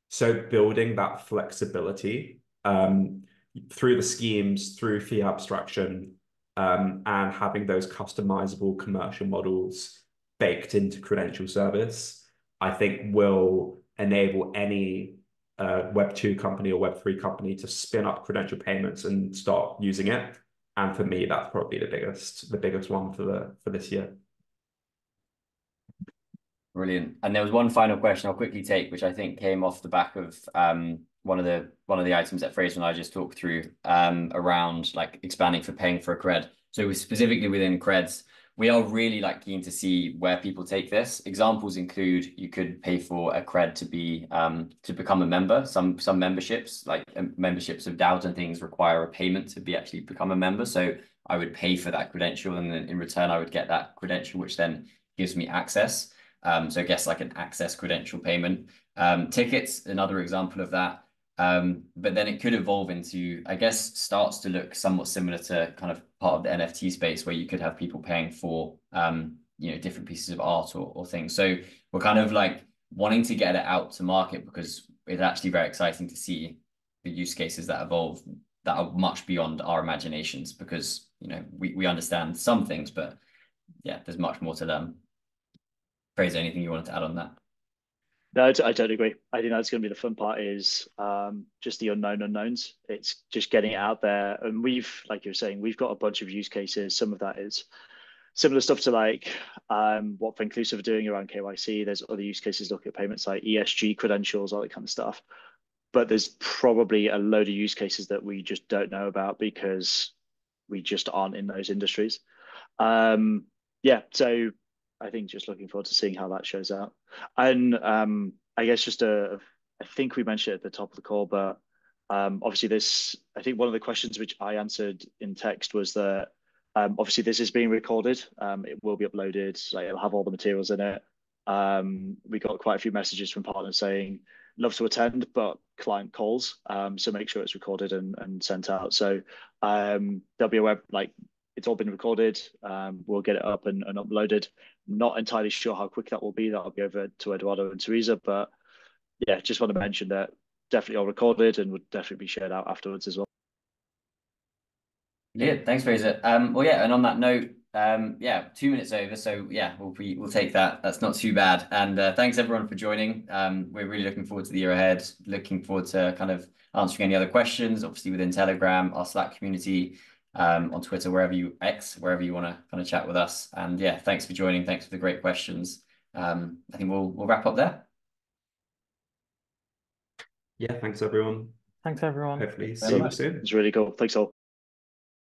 So building that flexibility um, through the schemes, through fee abstraction, um, and having those customizable commercial models baked into credential service, I think will enable any uh, Web two company or Web three company to spin up credential payments and start using it. And for me, that's probably the biggest the biggest one for the for this year. Brilliant. And there was one final question I'll quickly take, which I think came off the back of um, one of the one of the items that Fraser and I just talked through um, around like expanding for paying for a cred. So specifically within creds, we are really like keen to see where people take this. Examples include you could pay for a cred to be um, to become a member. Some some memberships, like um, memberships of DAOs and things, require a payment to be actually become a member. So I would pay for that credential, and then in return I would get that credential, which then gives me access. Um, so I guess like an access credential payment. Um, tickets, another example of that. Um, but then it could evolve into, I guess, starts to look somewhat similar to kind of part of the NFT space where you could have people paying for, um, you know, different pieces of art or, or things. So we're kind of like wanting to get it out to market because it's actually very exciting to see the use cases that evolve that are much beyond our imaginations because, you know, we, we understand some things, but yeah, there's much more to learn. Fraser, anything you wanted to add on that? No, I totally agree. I think that's going to be the fun part is um, just the unknown unknowns. It's just getting it out there. And we've, like you were saying, we've got a bunch of use cases. Some of that is similar stuff to like um, what Finclusive are doing around KYC. There's other use cases looking at payments like ESG credentials, all that kind of stuff. But there's probably a load of use cases that we just don't know about because we just aren't in those industries. Um, yeah, so I think just looking forward to seeing how that shows out. And um, I guess just a, I think we mentioned it at the top of the call, but um, obviously this, I think one of the questions which I answered in text was that um, obviously this is being recorded. Um, it will be uploaded. Like it'll have all the materials in it. Um, we got quite a few messages from partners saying love to attend, but client calls. Um, so make sure it's recorded and, and sent out. So there'll be a web like it's all been recorded. Um, we'll get it up and, and uploaded. Not entirely sure how quick that will be. That'll be over to Eduardo and Teresa, but yeah, just want to mention that definitely all recorded and would definitely be shared out afterwards as well. Yeah, thanks, Fraser. Um, well, yeah, and on that note, um, yeah, two minutes over, so yeah, we'll be, we'll take that. That's not too bad. And uh, thanks everyone for joining. Um, we're really looking forward to the year ahead. Looking forward to kind of answering any other questions, obviously within Telegram, our Slack community on Twitter, wherever you X, wherever you want to kind of chat with us. And yeah, thanks for joining. Thanks for the great questions. Um, I think we'll we'll wrap up there. Yeah, thanks everyone. Thanks everyone. Hopefully see you soon. It's really cool. Thanks all.